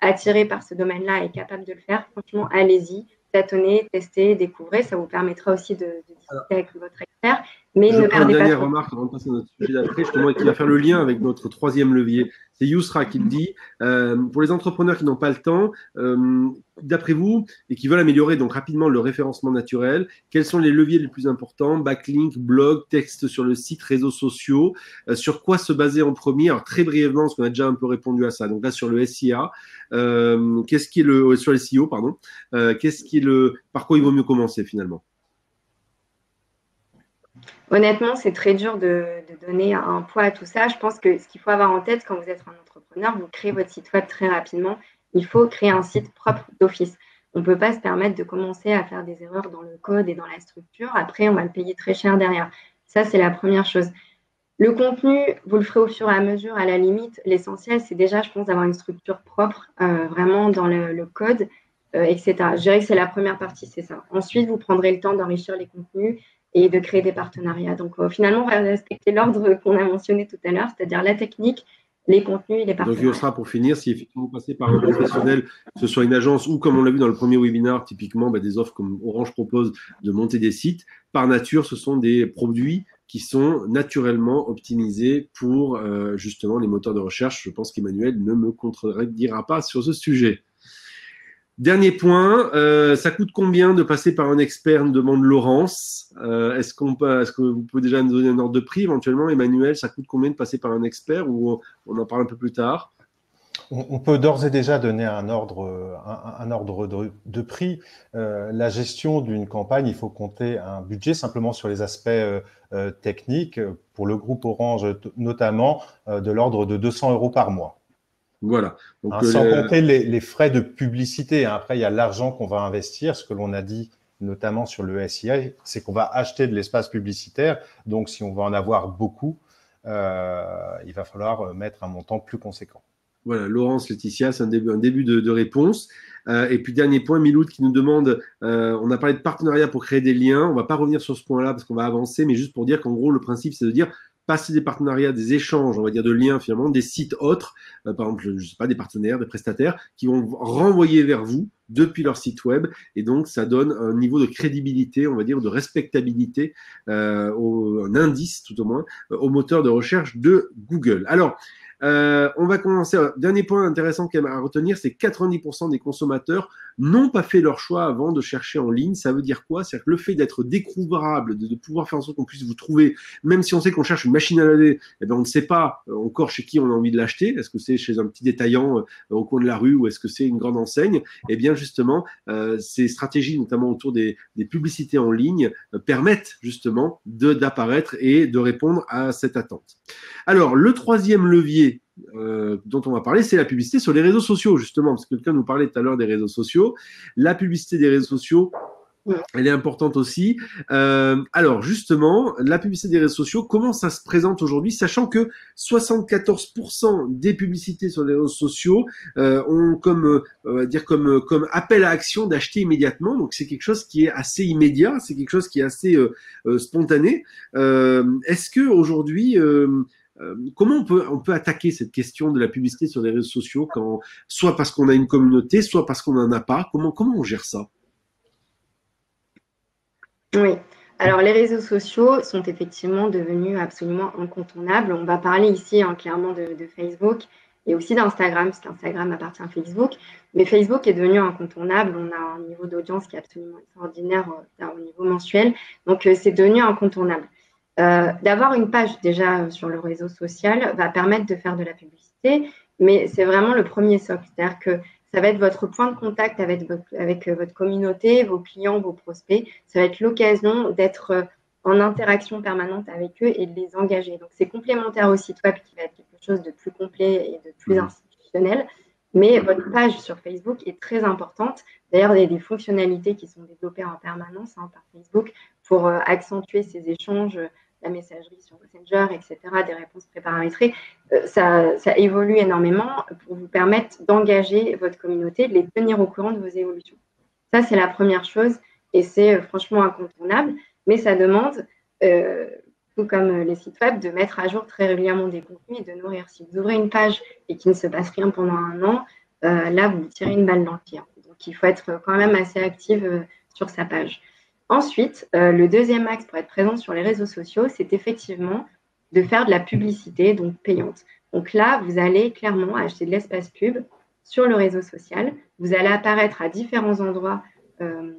attiré par ce domaine-là et capable de le faire, franchement, allez-y, tâtonnez, testez, découvrez. Ça vous permettra aussi de, de discuter avec votre expert. Mais je ne perdez une dernière remarque avant de passer à notre sujet d'après, justement, qui va faire le lien avec notre troisième levier. C'est Yousra qui le dit. Euh, pour les entrepreneurs qui n'ont pas le temps, euh, d'après vous, et qui veulent améliorer donc rapidement le référencement naturel, quels sont les leviers les plus importants? Backlink, blog, texte sur le site, réseaux sociaux. Euh, sur quoi se baser en premier? Alors très brièvement, parce qu'on a déjà un peu répondu à ça. Donc là sur le SIA, qu'est-ce qui est le sur le SEO, pardon. Qu'est-ce qui est le par quoi il vaut mieux commencer finalement? Honnêtement, c'est très dur de, donner un poids à tout ça. Je pense que ce qu'il faut avoir en tête quand vous êtes un entrepreneur, vous créez votre site web très rapidement. Il faut créer un site propre d'office. On ne peut pas se permettre de commencer à faire des erreurs dans le code et dans la structure. Après, on va le payer très cher derrière. Ça, c'est la première chose. Le contenu, vous le ferez au fur et à mesure. À la limite, l'essentiel, c'est déjà, je pense, d'avoir une structure propre, euh, vraiment dans le, code, euh, etc. Je dirais que c'est la première partie, c'est ça. Ensuite, vous prendrez le temps d'enrichir les contenus et de créer des partenariats. Donc euh, finalement, on va respecter l'ordre qu'on a mentionné tout à l'heure, c'est-à-dire la technique, les contenus et les partenariats. Donc, sera pour finir, si effectivement vous passez par un professionnel, que ce soit une agence ou comme on l'a vu dans le premier webinaire, typiquement bah, des offres comme Orange propose de monter des sites, par nature, ce sont des produits qui sont naturellement optimisés pour euh, justement les moteurs de recherche. Je pense qu'Emmanuel ne me contredira pas sur ce sujet. Dernier point, euh, ça coûte combien de passer par un expert demande Laurence. Euh, est-ce, qu'on que vous pouvez déjà nous donner un ordre de prix éventuellement, Emmanuel Ça coûte combien de passer par un expert ou on en parle un peu plus tard? On peut d'ores et déjà donner un ordre, un, ordre de, prix. Euh, la gestion d'une campagne, il faut compter un budget simplement sur les aspects techniques, pour le groupe Orange notamment, de l'ordre de 200 euros par mois. Voilà. Donc, hein, sans compter les, frais de publicité. Hein. Après, il y a l'argent qu'on va investir. Ce que l'on a dit notamment sur le SIA, c'est qu'on va acheter de l'espace publicitaire. Donc, si on va en avoir beaucoup, euh, il va falloir mettre un montant plus conséquent. Voilà, Laurence, Laetitia, c'est un début, un début de, réponse. Euh, et puis dernier point, Miloud qui nous demande, euh, on a parlé de partenariat pour créer des liens. On va pas revenir sur ce point-là parce qu'on va avancer, mais juste pour dire qu'en gros, le principe, c'est de dire passer des partenariats, des échanges, on va dire de liens finalement, des sites autres, euh, par exemple, je sais pas, des partenaires, des prestataires, qui vont renvoyer vers vous depuis leur site web, et donc ça donne un niveau de crédibilité, on va dire, de respectabilité, euh, un indice tout au moins, au moteur de recherche de Google. Alors, euh, on va commencer. Dernier point intéressant à retenir, c'est 90% des consommateurs n'ont pas fait leur choix avant de chercher en ligne. Ça veut dire quoi? C'est-à-dire que le fait d'être découvrable, de, pouvoir faire en sorte qu'on puisse vous trouver, même si on sait qu'on cherche une machine à laver, eh bien on ne sait pas euh, encore chez qui on a envie de l'acheter. Est-ce que c'est chez un petit détaillant euh, au coin de la rue ou est-ce que c'est une grande enseigne? Eh bien justement, ces stratégies, notamment autour des, publicités en ligne, permettent justement d'apparaître et de répondre à cette attente. Alors, le troisième levier euh, dont on va parler, c'est la publicité sur les réseaux sociaux, justement, parce que quelqu'un nous parlait tout à l'heure des réseaux sociaux. La publicité des réseaux sociaux, elle est importante aussi. Euh, alors justement, la publicité des réseaux sociaux, comment ça se présente aujourd'hui, sachant que 74% des publicités sur les réseaux sociaux euh, ont comme, dire comme, comme appel à action d'acheter immédiatement. Donc c'est quelque chose qui est assez immédiat, c'est quelque chose qui est assez spontané. Est-ce que aujourd'hui euh, comment on peut, on peut attaquer cette question de la publicité sur les réseaux sociaux quand, soit parce qu'on a une communauté, soit parce qu'on n'en a pas? Comment, comment on gère ça? Oui. Alors, les réseaux sociaux sont effectivement devenus absolument incontournables. On va parler ici hein, clairement de, Facebook et aussi d'Instagram, parce qu'Instagram appartient à Facebook. Mais Facebook est devenu incontournable. On a un niveau d'audience qui est absolument extraordinaire euh, au niveau mensuel. Donc, euh, c'est devenu incontournable. Euh, d'avoir une page déjà sur le réseau social va permettre de faire de la publicité, mais c'est vraiment le premier socle. C'est-à-dire que ça va être votre point de contact avec votre, avec euh, votre communauté, vos clients, vos prospects. Ça va être l'occasion d'être euh, en interaction permanente avec eux et de les engager. Donc, c'est complémentaire au site web qui va être quelque chose de plus complet et de plus mmh. institutionnel. Mais votre page sur Facebook est très importante. D'ailleurs, il y a des fonctionnalités qui sont développées en permanence hein, par Facebook pour accentuer ces échanges la messagerie sur Messenger, etc., des réponses préparamétrées, euh, ça, évolue énormément pour vous permettre d'engager votre communauté, de les tenir au courant de vos évolutions. Ça, c'est la première chose et c'est euh, franchement incontournable, mais ça demande, euh, tout comme les sites web, de mettre à jour très régulièrement des contenus et de nourrir. Si vous ouvrez une page et qu'il ne se passe rien pendant un an, là, vous tirez une balle dans le pied. Donc, il faut être quand même assez active sur sa page. Ensuite, euh, le deuxième axe pour être présent sur les réseaux sociaux, c'est effectivement de faire de la publicité, donc payante. Donc là, vous allez clairement acheter de l'espace pub sur le réseau social. Vous allez apparaître à différents endroits euh,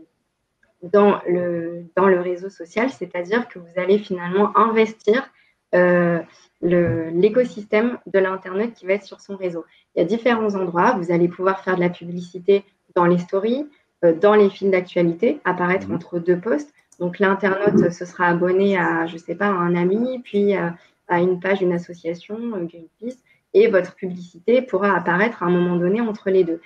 dans, le, réseau social, c'est-à-dire que vous allez finalement investir euh, l'écosystème de l'Internet qui va être sur son réseau. Il y a différents endroits. Vous allez pouvoir faire de la publicité dans les stories, dans les fils d'actualité, apparaître mhm. entre deux postes. Donc l'internaute se sera abonné à, je ne sais pas, un ami, puis à, une page d'une association, euh, Greenpeace, et votre publicité pourra apparaître à un moment donné entre les deux.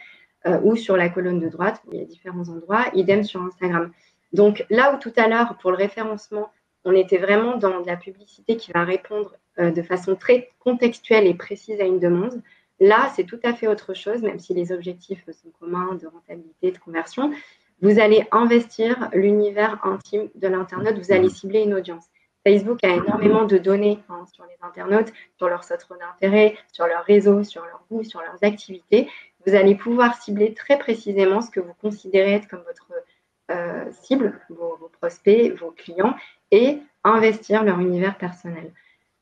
Euh, ou sur la colonne de droite, où il y a différents endroits, idem sur Instagram. Donc là où tout à l'heure, pour le référencement, on était vraiment dans de la publicité qui va répondre de façon très contextuelle et précise à une demande, Là, c'est tout à fait autre chose, même si les objectifs sont communs de rentabilité, de conversion. Vous allez investir l'univers intime de l'internaute, vous allez cibler une audience. Facebook a énormément de données hein, sur les internautes, sur leur centre d'intérêt, sur leur réseau, sur leur goût, sur leurs activités. Vous allez pouvoir cibler très précisément ce que vous considérez être comme votre euh, cible, vos, prospects, vos clients, et investir leur univers personnel.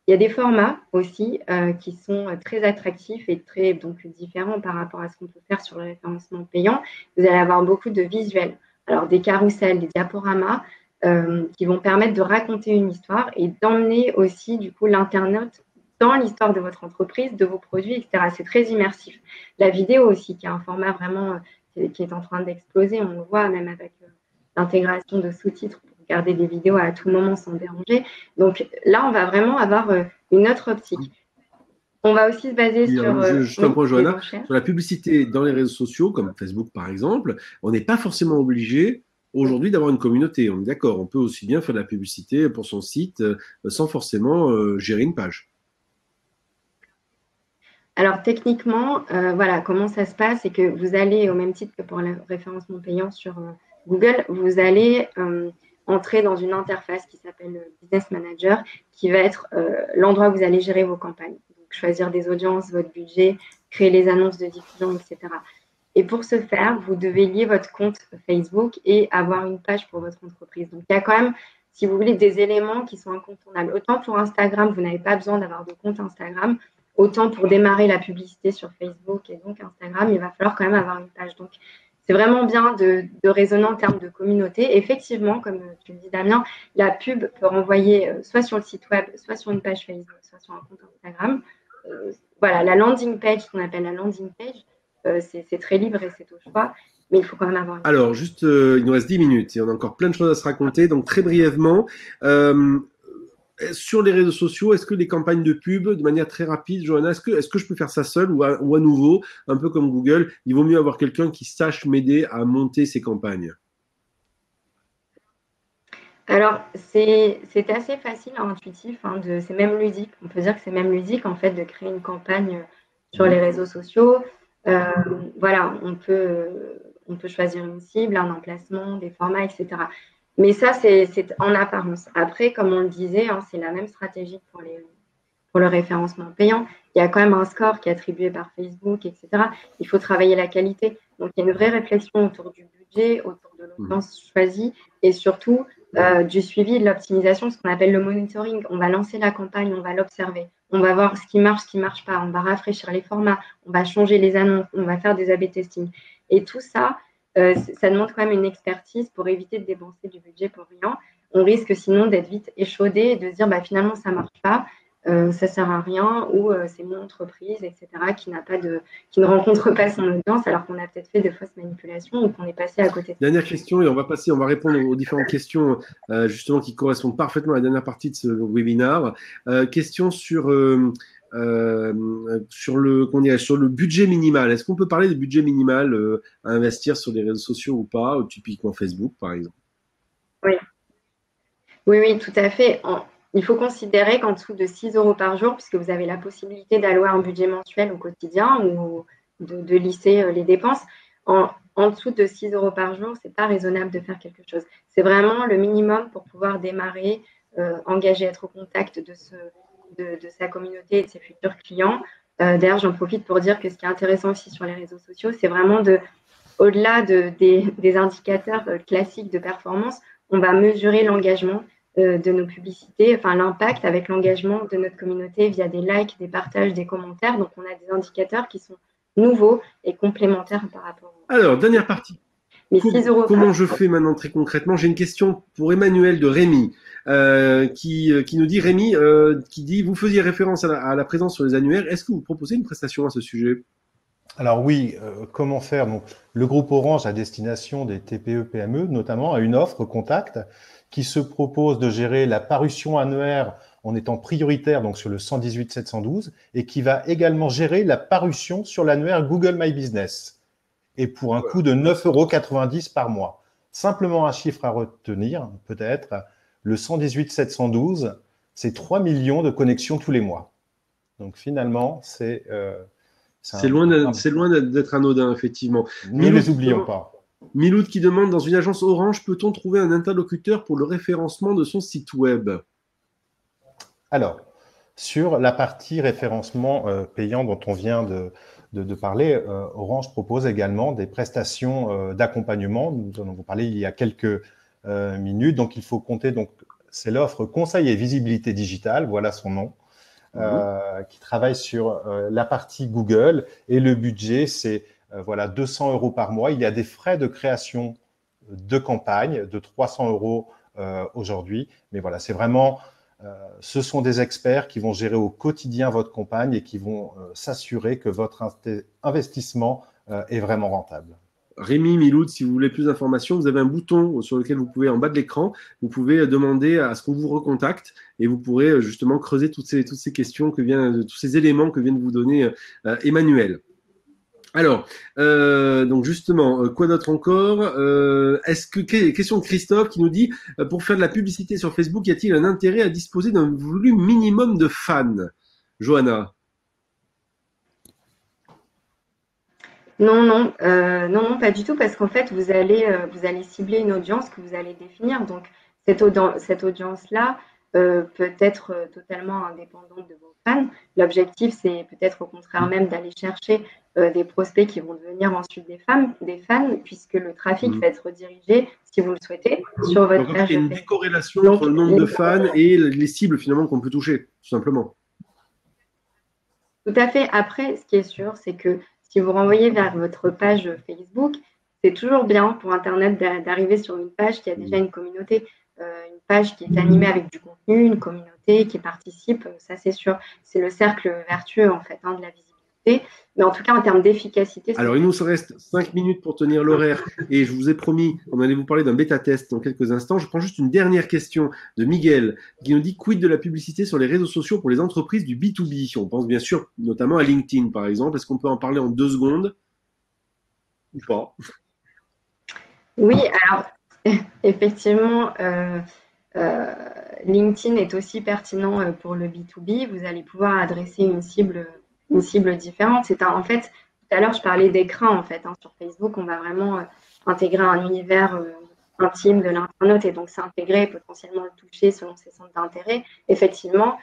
Il y a des formats aussi euh, qui sont euh, très attractifs et très donc, différents par rapport à ce qu'on peut faire sur le référencement payant. Vous allez avoir beaucoup de visuels, alors des carousels, des diaporamas euh, qui vont permettre de raconter une histoire et d'emmener aussi du coup l'internaute dans l'histoire de votre entreprise, de vos produits, etc. C'est très immersif. La vidéo aussi, qui est un format vraiment qui est en train d'exploser, on le voit même avec l'intégration de sous-titres regarder des vidéos à tout moment sans déranger. Donc là, on va vraiment avoir euh, une autre optique. On va aussi se baser sur, sur la publicité dans les réseaux sociaux, comme Facebook par exemple. On n'est pas forcément obligé aujourd'hui d'avoir une communauté. On est d'accord, on peut aussi bien faire de la publicité pour son site sans forcément gérer une page. Alors techniquement, euh, voilà, comment ça se passe, c'est que vous allez, au même titre que pour le référencement payant sur euh, Google, vous allez euh, entrer dans une interface qui s'appelle Business Manager, qui va être l'endroit où vous allez gérer vos campagnes. Donc choisir des audiences, votre budget, créer les annonces de diffusion, etc. Et pour ce faire, vous devez lier votre compte Facebook et avoir une page pour votre entreprise. Donc il y a quand même, si vous voulez, des éléments qui sont incontournables. Autant pour Instagram, vous n'avez pas besoin d'avoir de compte Instagram autant pour démarrer la publicité sur Facebook et donc Instagram, il va falloir quand même avoir une page. Donc, c'est vraiment bien de, raisonner en termes de communauté. Effectivement, comme tu le dis Damien, la pub peut renvoyer euh, soit sur le site web, soit sur une page Facebook, soit sur un compte Instagram. Euh, voilà, la landing page, ce qu'on appelle la landing page, euh, c'est très libre et c'est au choix. Mais il faut quand même avoir. Alors, juste, il nous reste 10 minutes et on a encore plein de choses à se raconter. Donc, très brièvement, sur les réseaux sociaux, est-ce que les campagnes de pub, de manière très rapide, Johanna, est-ce que, je peux faire ça seul ou à, ou à nouveau, un peu comme Google, il vaut mieux avoir quelqu'un qui sache m'aider à monter ces campagnes? Alors, c'est assez facile, intuitif, hein, c'est même ludique. On peut dire que c'est même ludique, en fait, de créer une campagne sur les réseaux sociaux. Euh, voilà, on peut choisir une cible, un emplacement, des formats, etc. Mais ça, c'est en apparence. Après, comme on le disait, hein, c'est la même stratégie pour, les, pour le référencement payant. Il y a quand même un score qui est attribué par Facebook, etc. Il faut travailler la qualité. Donc, il y a une vraie réflexion autour du budget, autour de l'audience mmh. choisie et surtout euh, du suivi de l'optimisation, ce qu'on appelle le monitoring. On va lancer la campagne, on va l'observer, on va voir ce qui marche, ce qui ne marche pas, on va rafraîchir les formats, on va changer les annonces, on va faire des A-B testing. Et tout ça, ça demande quand même une expertise pour éviter de dépenser du budget pour rien. On risque sinon d'être vite échaudé et de se dire bah, finalement ça ne marche pas, euh, ça ne sert à rien ou euh, c'est mon entreprise, etc., qui, pas de, qui ne rencontre pas son audience alors qu'on a peut-être fait de fausses manipulations ou qu'on est passé à côté. Dernière question et on va passer, on va répondre aux différentes questions justement qui correspondent parfaitement à la dernière partie de ce webinaire. question sur euh, sur, le, budget minimal. Est-ce qu'on peut parler de budget minimal euh, à investir sur les réseaux sociaux ou pas, typiquement Facebook par exemple? Oui. Oui, oui, tout à fait. il faut considérer qu'en dessous de 6 euros par jour, puisque vous avez la possibilité d'allouer un budget mensuel au quotidien ou de, lisser euh, les dépenses, en, dessous de 6 euros par jour, ce n'est pas raisonnable de faire quelque chose. C'est vraiment le minimum pour pouvoir démarrer, engager, être au contact de ce, de, sa communauté et de ses futurs clients. Euh, d'ailleurs, j'en profite pour dire que ce qui est intéressant aussi sur les réseaux sociaux, c'est vraiment de, au-delà de, des, indicateurs euh, classiques de performance, on va mesurer l'engagement euh, de nos publicités, enfin l'impact avec l'engagement de notre communauté via des likes, des partages, des commentaires. Donc, on a des indicateurs qui sont nouveaux et complémentaires par rapport. Alors, dernière partie. Mais Comment je fais maintenant très concrètement? J'ai une question pour Emmanuel de Rémi. Euh, qui, euh, qui nous dit, Rémi, euh, qui dit, vous faisiez référence à la, présence sur les annuaires, est-ce que vous proposez une prestation à ce sujet? Alors oui, comment faire? Donc, Le groupe Orange à destination des TPE-PME, notamment, a une offre Contact qui se propose de gérer la parution annuaire en étant prioritaire donc sur le 118 712 et qui va également gérer la parution sur l'annuaire Google My Business et pour un coût de 9,90 euros par mois. Simplement un chiffre à retenir, peut-être, le 118 712, c'est 3 millions de connexions tous les mois. Donc finalement, c'est. Euh, c'est loin d'être anodin, effectivement. Ne les oublions pas. Miloud qui demande dans une agence Orange, peut-on trouver un interlocuteur pour le référencement de son site web? Alors, sur la partie référencement euh, payant dont on vient de, de, parler, euh, Orange propose également des prestations d'accompagnement. Nous en avons parlé il y a quelques euh, minutes. Donc, il faut compter. Donc, c'est l'offre Conseil et visibilité digitale, voilà son nom, euh, qui travaille sur euh, la partie Google. Et le budget, c'est voilà 200 euros par mois. Il y a des frais de création de campagne de 300 euros aujourd'hui. Mais voilà, c'est vraiment, ce sont des experts qui vont gérer au quotidien votre campagne et qui vont s'assurer que votre investissement est vraiment rentable. Rémi Miloud, si vous voulez plus d'informations, vous avez un bouton sur lequel vous pouvez, en bas de l'écran, vous pouvez demander à ce qu'on vous recontacte et vous pourrez justement creuser toutes ces, toutes ces questions que vient, tous ces éléments que vient de vous donner Emmanuel. Alors, euh, donc justement, euh, quoi d'autre encore euh, Est-ce que question de Christophe qui nous dit pour faire de la publicité sur Facebook, y a-t-il un intérêt à disposer d'un volume minimum de fans? Johanna Non, non, non, non, pas du tout, parce qu'en fait, vous allez, vous allez cibler une audience que vous allez définir. Donc, cette, cette audience-là, peut être totalement indépendante de vos fans. L'objectif, c'est peut-être au contraire même d'aller chercher euh, des prospects qui vont devenir ensuite des, femmes, des fans, puisque le trafic mmh. va être redirigé, si vous le souhaitez, sur votre page. Il y a une décorrélation entre le nombre de fans et les cibles finalement qu'on peut toucher, tout simplement. Tout à fait. Après, ce qui est sûr, c'est que si vous renvoyez vers votre page Facebook, c'est toujours bien pour Internet d'arriver sur une page qui a déjà une communauté. Euh, une page qui est animée avec du contenu, une communauté qui participe, ça c'est sûr. C'est le cercle vertueux en fait hein, de la visibilité. Mais en tout cas, en termes d'efficacité. Alors, il nous reste cinq minutes pour tenir l'horaire et je vous ai promis qu'on allait vous parler d'un bêta-test dans quelques instants. Je prends juste une dernière question de Miguel qui nous dit quid de la publicité sur les réseaux sociaux pour les entreprises du B2B On pense bien sûr notamment à LinkedIn par exemple. Est-ce qu'on peut en parler en deux secondes? Ou pas? Oui, alors effectivement, euh, euh, LinkedIn est aussi pertinent euh, pour le B2B. Vous allez pouvoir adresser une cible, une cible différente. C'est en fait, tout à l'heure, je parlais d'écran. En fait, hein. sur Facebook, on va vraiment intégrer un univers intime de l'internaute et donc s'intégrer, potentiellement le toucher selon ses centres d'intérêt. Effectivement,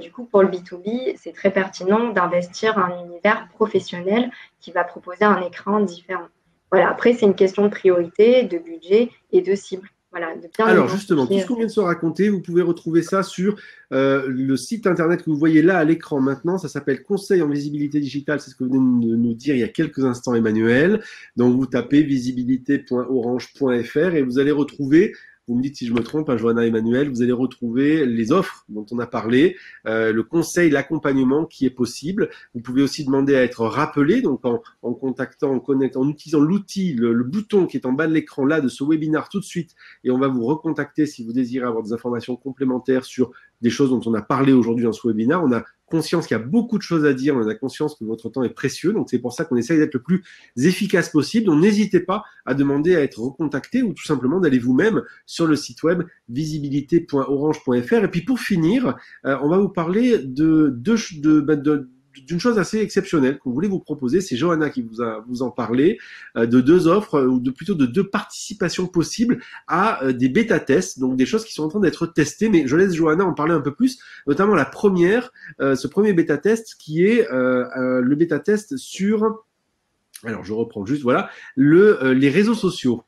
du coup, pour le B2B, c'est très pertinent d'investir un univers professionnel qui va proposer un écran différent. Voilà, après, c'est une question de priorité, de budget et de cible. Voilà, de Alors justement, tout ce qu'on vient de se raconter, vous pouvez retrouver ça sur euh, le site internet que vous voyez là à l'écran maintenant. Ça s'appelle Conseil en visibilité digitale. C'est ce que vous venez de nous dire il y a quelques instants, Emmanuel. Donc vous tapez visibilité.orange.fr et vous allez retrouver vous me dites si je me trompe, hein, Johanna Emmanuel, vous allez retrouver les offres dont on a parlé, euh, le conseil, l'accompagnement qui est possible. Vous pouvez aussi demander à être rappelé, donc en, contactant, en connectant, en utilisant l'outil, le, bouton qui est en bas de l'écran là de ce webinar tout de suite, et on va vous recontacter si vous désirez avoir des informations complémentaires sur des choses dont on a parlé aujourd'hui dans ce webinaire. On a conscience qu'il y a beaucoup de choses à dire, on a conscience que votre temps est précieux, donc c'est pour ça qu'on essaye d'être le plus efficace possible. Donc n'hésitez pas à demander à être recontacté ou tout simplement d'aller vous-même sur le site web visibilité.orange.fr. Et puis pour finir, euh, on va vous parler de, de, de, bah, de d'une chose assez exceptionnelle qu'on voulait vous proposer. C'est Johanna qui vous a vous en parlé euh, de deux offres ou de plutôt de deux participations possibles à euh, des bêta tests, donc des choses qui sont en train d'être testées. Mais je laisse Johanna en parler un peu plus, notamment la première, euh, ce premier bêta test qui est le bêta test sur. Alors je reprends juste voilà le les réseaux sociaux.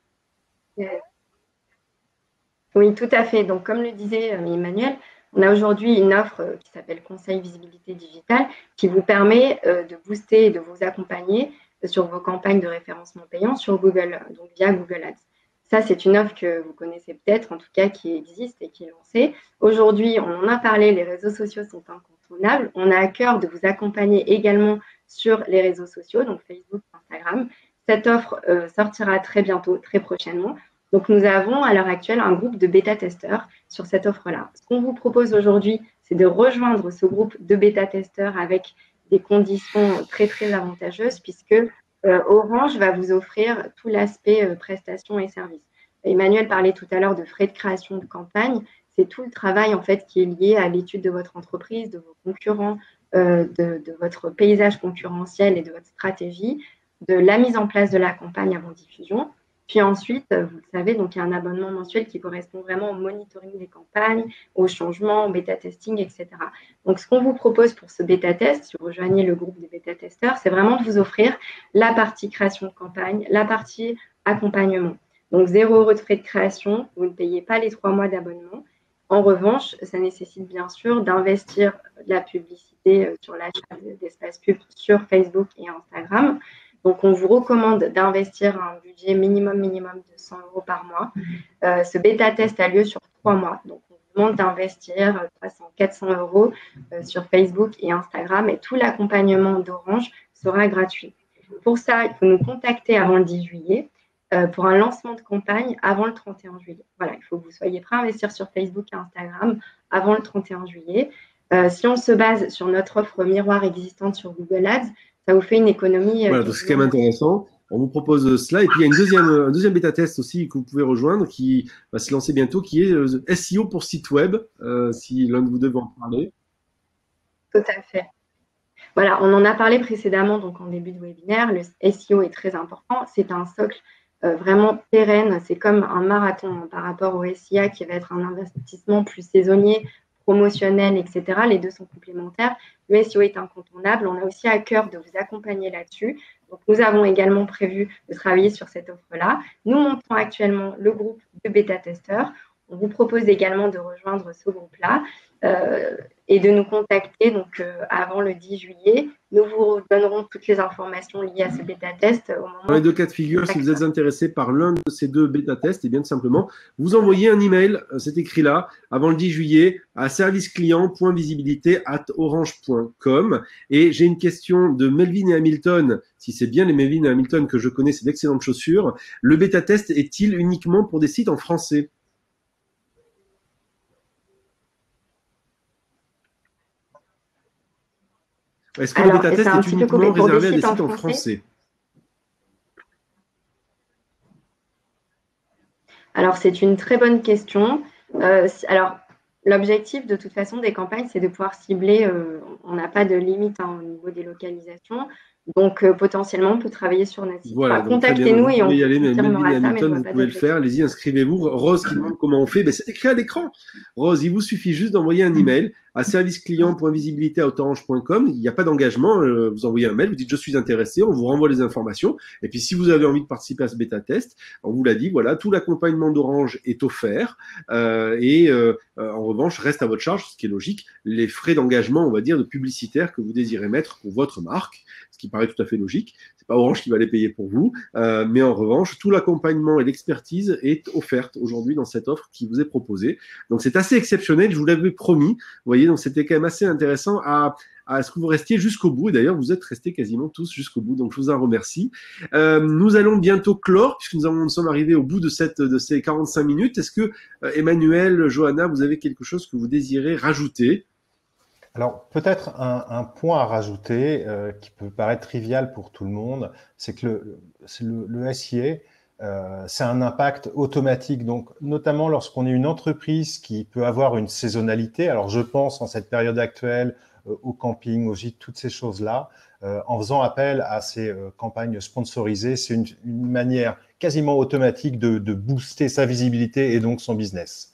Oui, tout à fait. Donc comme le disait Emmanuel. On a aujourd'hui une offre euh, qui s'appelle Conseil Visibilité Digitale qui vous permet euh, de booster et de vous accompagner euh, sur vos campagnes de référencement payant sur Google, donc via Google Ads. Ça, c'est une offre que vous connaissez peut-être, en tout cas qui existe et qui est lancée. Aujourd'hui, on en a parlé, les réseaux sociaux sont incontournables. On a à cœur de vous accompagner également sur les réseaux sociaux, donc Facebook, Instagram. Cette offre sortira très bientôt, très prochainement. Donc, nous avons à l'heure actuelle un groupe de bêta-testeurs sur cette offre-là. Ce qu'on vous propose aujourd'hui, c'est de rejoindre ce groupe de bêta-testeurs avec des conditions très, très avantageuses puisque euh, Orange va vous offrir tout l'aspect euh, prestations et services. Emmanuel parlait tout à l'heure de frais de création de campagne. C'est tout le travail en fait qui est lié à l'étude de votre entreprise, de vos concurrents, euh, de, de, votre paysage concurrentiel et de votre stratégie, de la mise en place de la campagne avant diffusion, puis ensuite, euh, vous le savez, donc il y a un abonnement mensuel qui correspond vraiment au monitoring des campagnes, au changement, au bêta-testing, etc. Donc, ce qu'on vous propose pour ce bêta-test, si vous rejoignez le groupe des bêta-testeurs, c'est vraiment de vous offrir la partie création de campagne, la partie accompagnement. Donc, zéro euro de frais de création, vous ne payez pas les trois mois d'abonnement. En revanche, ça nécessite bien sûr d'investir de la publicité euh, sur l'achat d'espace pub sur Facebook et Instagram. Donc, on vous recommande d'investir un budget minimum, minimum de 100 euros par mois. Euh, ce bêta test a lieu sur trois mois. Donc, on vous demande d'investir 300, 400 euros euh, sur Facebook et Instagram et tout l'accompagnement d'Orange sera gratuit. Pour ça, il faut nous contacter avant le 10 juillet euh, pour un lancement de campagne avant le 31 juillet. Voilà, il faut que vous soyez prêts à investir sur Facebook et Instagram avant le 31 juillet. Si on se base sur notre offre miroir existante sur Google Ads, ça vous fait une économie. Euh, voilà, donc c'est quand même intéressant. On vous propose cela. Et puis, il y a une deuxième, un deuxième bêta test aussi que vous pouvez rejoindre qui va se lancer bientôt, qui est SEO pour site web, si l'un de vous deux veut en parler. Tout à fait. Voilà, on en a parlé précédemment, donc en début de webinaire. Le SEO est très important. C'est un socle euh, vraiment pérenne. C'est comme un marathon hein, par rapport au SIA qui va être un investissement plus saisonnier, promotionnel, etc. Les deux sont complémentaires. Le SEO est incontournable. On a aussi à cœur de vous accompagner là-dessus. Nous avons également prévu de travailler sur cette offre-là. Nous montons actuellement le groupe de bêta-testeurs. On vous propose également de rejoindre ce groupe-là. Euh, et de nous contacter donc euh, avant le 10 juillet. Nous vous donnerons toutes les informations liées à ce bêta test au moment. Dans les deux cas de figure, si vous êtes intéressé par l'un de ces deux bêta tests, et eh bien tout simplement, vous envoyez un email, euh, c'est écrit là, avant le 10 juillet, à serviceclient.visibilité@orange.com. Et j'ai une question de Melvin et Hamilton. Si c'est bien les Melvin et Hamilton que je connais, c'est d'excellentes chaussures. Le bêta test est-il uniquement pour des sites en français? Est-ce que le bêta-test est, uniquement réservé à des sites en français, Alors, c'est une très bonne question. Euh, alors, l'objectif de toute façon des campagnes, c'est de pouvoir cibler, euh, on n'a pas de limite hein, au niveau des localisations, donc, euh, potentiellement, on peut travailler sur site. Voilà, contactez-nous et on y aller, Hamilton, vous pouvez le faire. Allez-y, inscrivez-vous. Rose qui demande comment on fait, ben, c'est écrit à l'écran. Rose, il vous suffit juste d'envoyer un email à serviceclient.visibilité.orange.com. Il n'y a pas d'engagement. Euh, vous envoyez un mail, vous dites je suis intéressé, on vous renvoie les informations. Et puis, si vous avez envie de participer à ce bêta test, on vous l'a dit, voilà, tout l'accompagnement d'Orange est offert. Euh, et revanche, reste à votre charge, ce qui est logique, les frais d'engagement, on va dire, de publicitaire que vous désirez mettre pour votre marque ce qui paraît tout à fait logique. C'est pas Orange qui va les payer pour vous, euh, mais en revanche, tout l'accompagnement et l'expertise est offerte aujourd'hui dans cette offre qui vous est proposée. Donc c'est assez exceptionnel, je vous l'avais promis. Vous voyez, donc c'était quand même assez intéressant à, à ce que vous restiez jusqu'au bout. Et d'ailleurs, vous êtes restés quasiment tous jusqu'au bout. Donc, je vous en remercie. Euh, nous allons bientôt clore, puisque nous, nous, sommes arrivés au bout de, cette, de ces 45 minutes. Est-ce que, euh, Emmanuel, Johanna, vous avez quelque chose que vous désirez rajouter? Alors peut-être un, point à rajouter euh, qui peut paraître trivial pour tout le monde, c'est que le, le, le SIA, c'est un impact automatique. Donc notamment lorsqu'on est une entreprise qui peut avoir une saisonnalité. Alors je pense en cette période actuelle au camping, au gîte, toutes ces choses-là. en faisant appel à ces campagnes sponsorisées, c'est une, une, manière quasiment automatique de, de booster sa visibilité et donc son business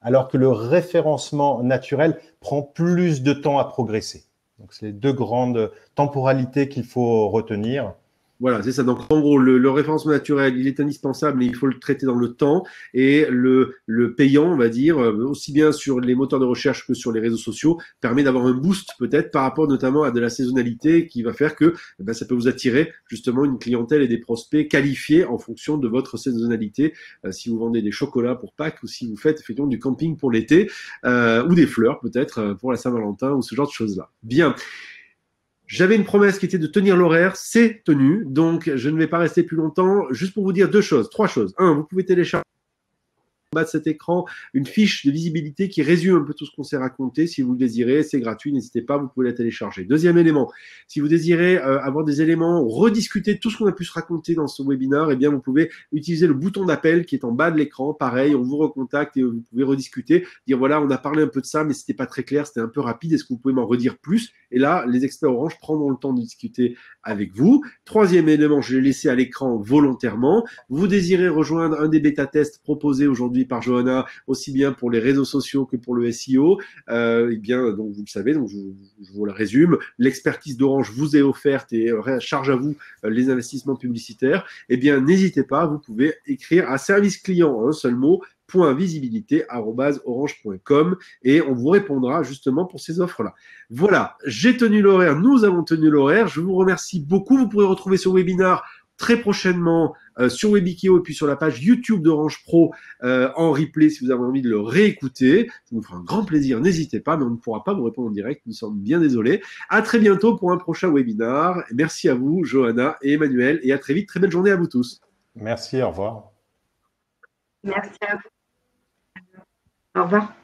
alors que le référencement naturel prend plus de temps à progresser. Donc, c'est les deux grandes temporalités qu'il faut retenir. Voilà, c'est ça. Donc, en gros, le, référencement naturel, il est indispensable, mais il faut le traiter dans le temps. Et le, le payant, on va dire, euh, aussi bien sur les moteurs de recherche que sur les réseaux sociaux, permet d'avoir un boost peut-être par rapport notamment à de la saisonnalité qui va faire que eh ben, ça peut vous attirer justement une clientèle et des prospects qualifiés en fonction de votre saisonnalité. Euh, si vous vendez des chocolats pour Pâques ou si vous faites effectivement du camping pour l'été euh, ou des fleurs peut-être pour la Saint-Valentin ou ce genre de choses-là. Bien. J'avais une promesse qui était de tenir l'horaire, c'est tenu, donc je ne vais pas rester plus longtemps. Juste pour vous dire deux choses, trois choses. Un, vous pouvez télécharger bas de cet écran une fiche de visibilité qui résume un peu tout ce qu'on s'est raconté. Si vous le désirez, c'est gratuit, n'hésitez pas, vous pouvez la télécharger. Deuxième élément, si vous désirez euh, avoir des éléments, rediscuter tout ce qu'on a pu se raconter dans ce webinaire, eh bien vous pouvez utiliser le bouton d'appel qui est en bas de l'écran. Pareil, on vous recontacte et vous pouvez rediscuter, dire voilà, on a parlé un peu de ça, mais c'était pas très clair, c'était un peu rapide. Est-ce que vous pouvez m'en redire plus? Et là, les experts Orange prendront le temps de discuter avec vous. Troisième élément, je l'ai laissé à l'écran volontairement. Vous désirez rejoindre un des bêta tests proposés aujourd'hui par Johanna, aussi bien pour les réseaux sociaux que pour le SEO. Euh, eh bien, donc vous le savez, donc je, vous le résume, l'expertise d'Orange vous est offerte et euh, charge à vous euh, les investissements publicitaires. Eh bien, n'hésitez pas, vous pouvez écrire à service client, un seul mot, .visibilité@orange.com et on vous répondra justement pour ces offres-là. Voilà, j'ai tenu l'horaire, nous avons tenu l'horaire. Je vous remercie beaucoup. Vous pourrez retrouver ce webinaire très prochainement euh, sur Webikio et puis sur la page YouTube d'Orange Pro euh, en replay si vous avez envie de le réécouter. Ça nous fera un grand plaisir, n'hésitez pas, mais on ne pourra pas vous répondre en direct, nous sommes bien désolés. À très bientôt pour un prochain webinar. Merci à vous, Johanna et Emmanuel, et à très vite. Très belle journée à vous tous. Merci, au revoir. Merci à vous. Au revoir.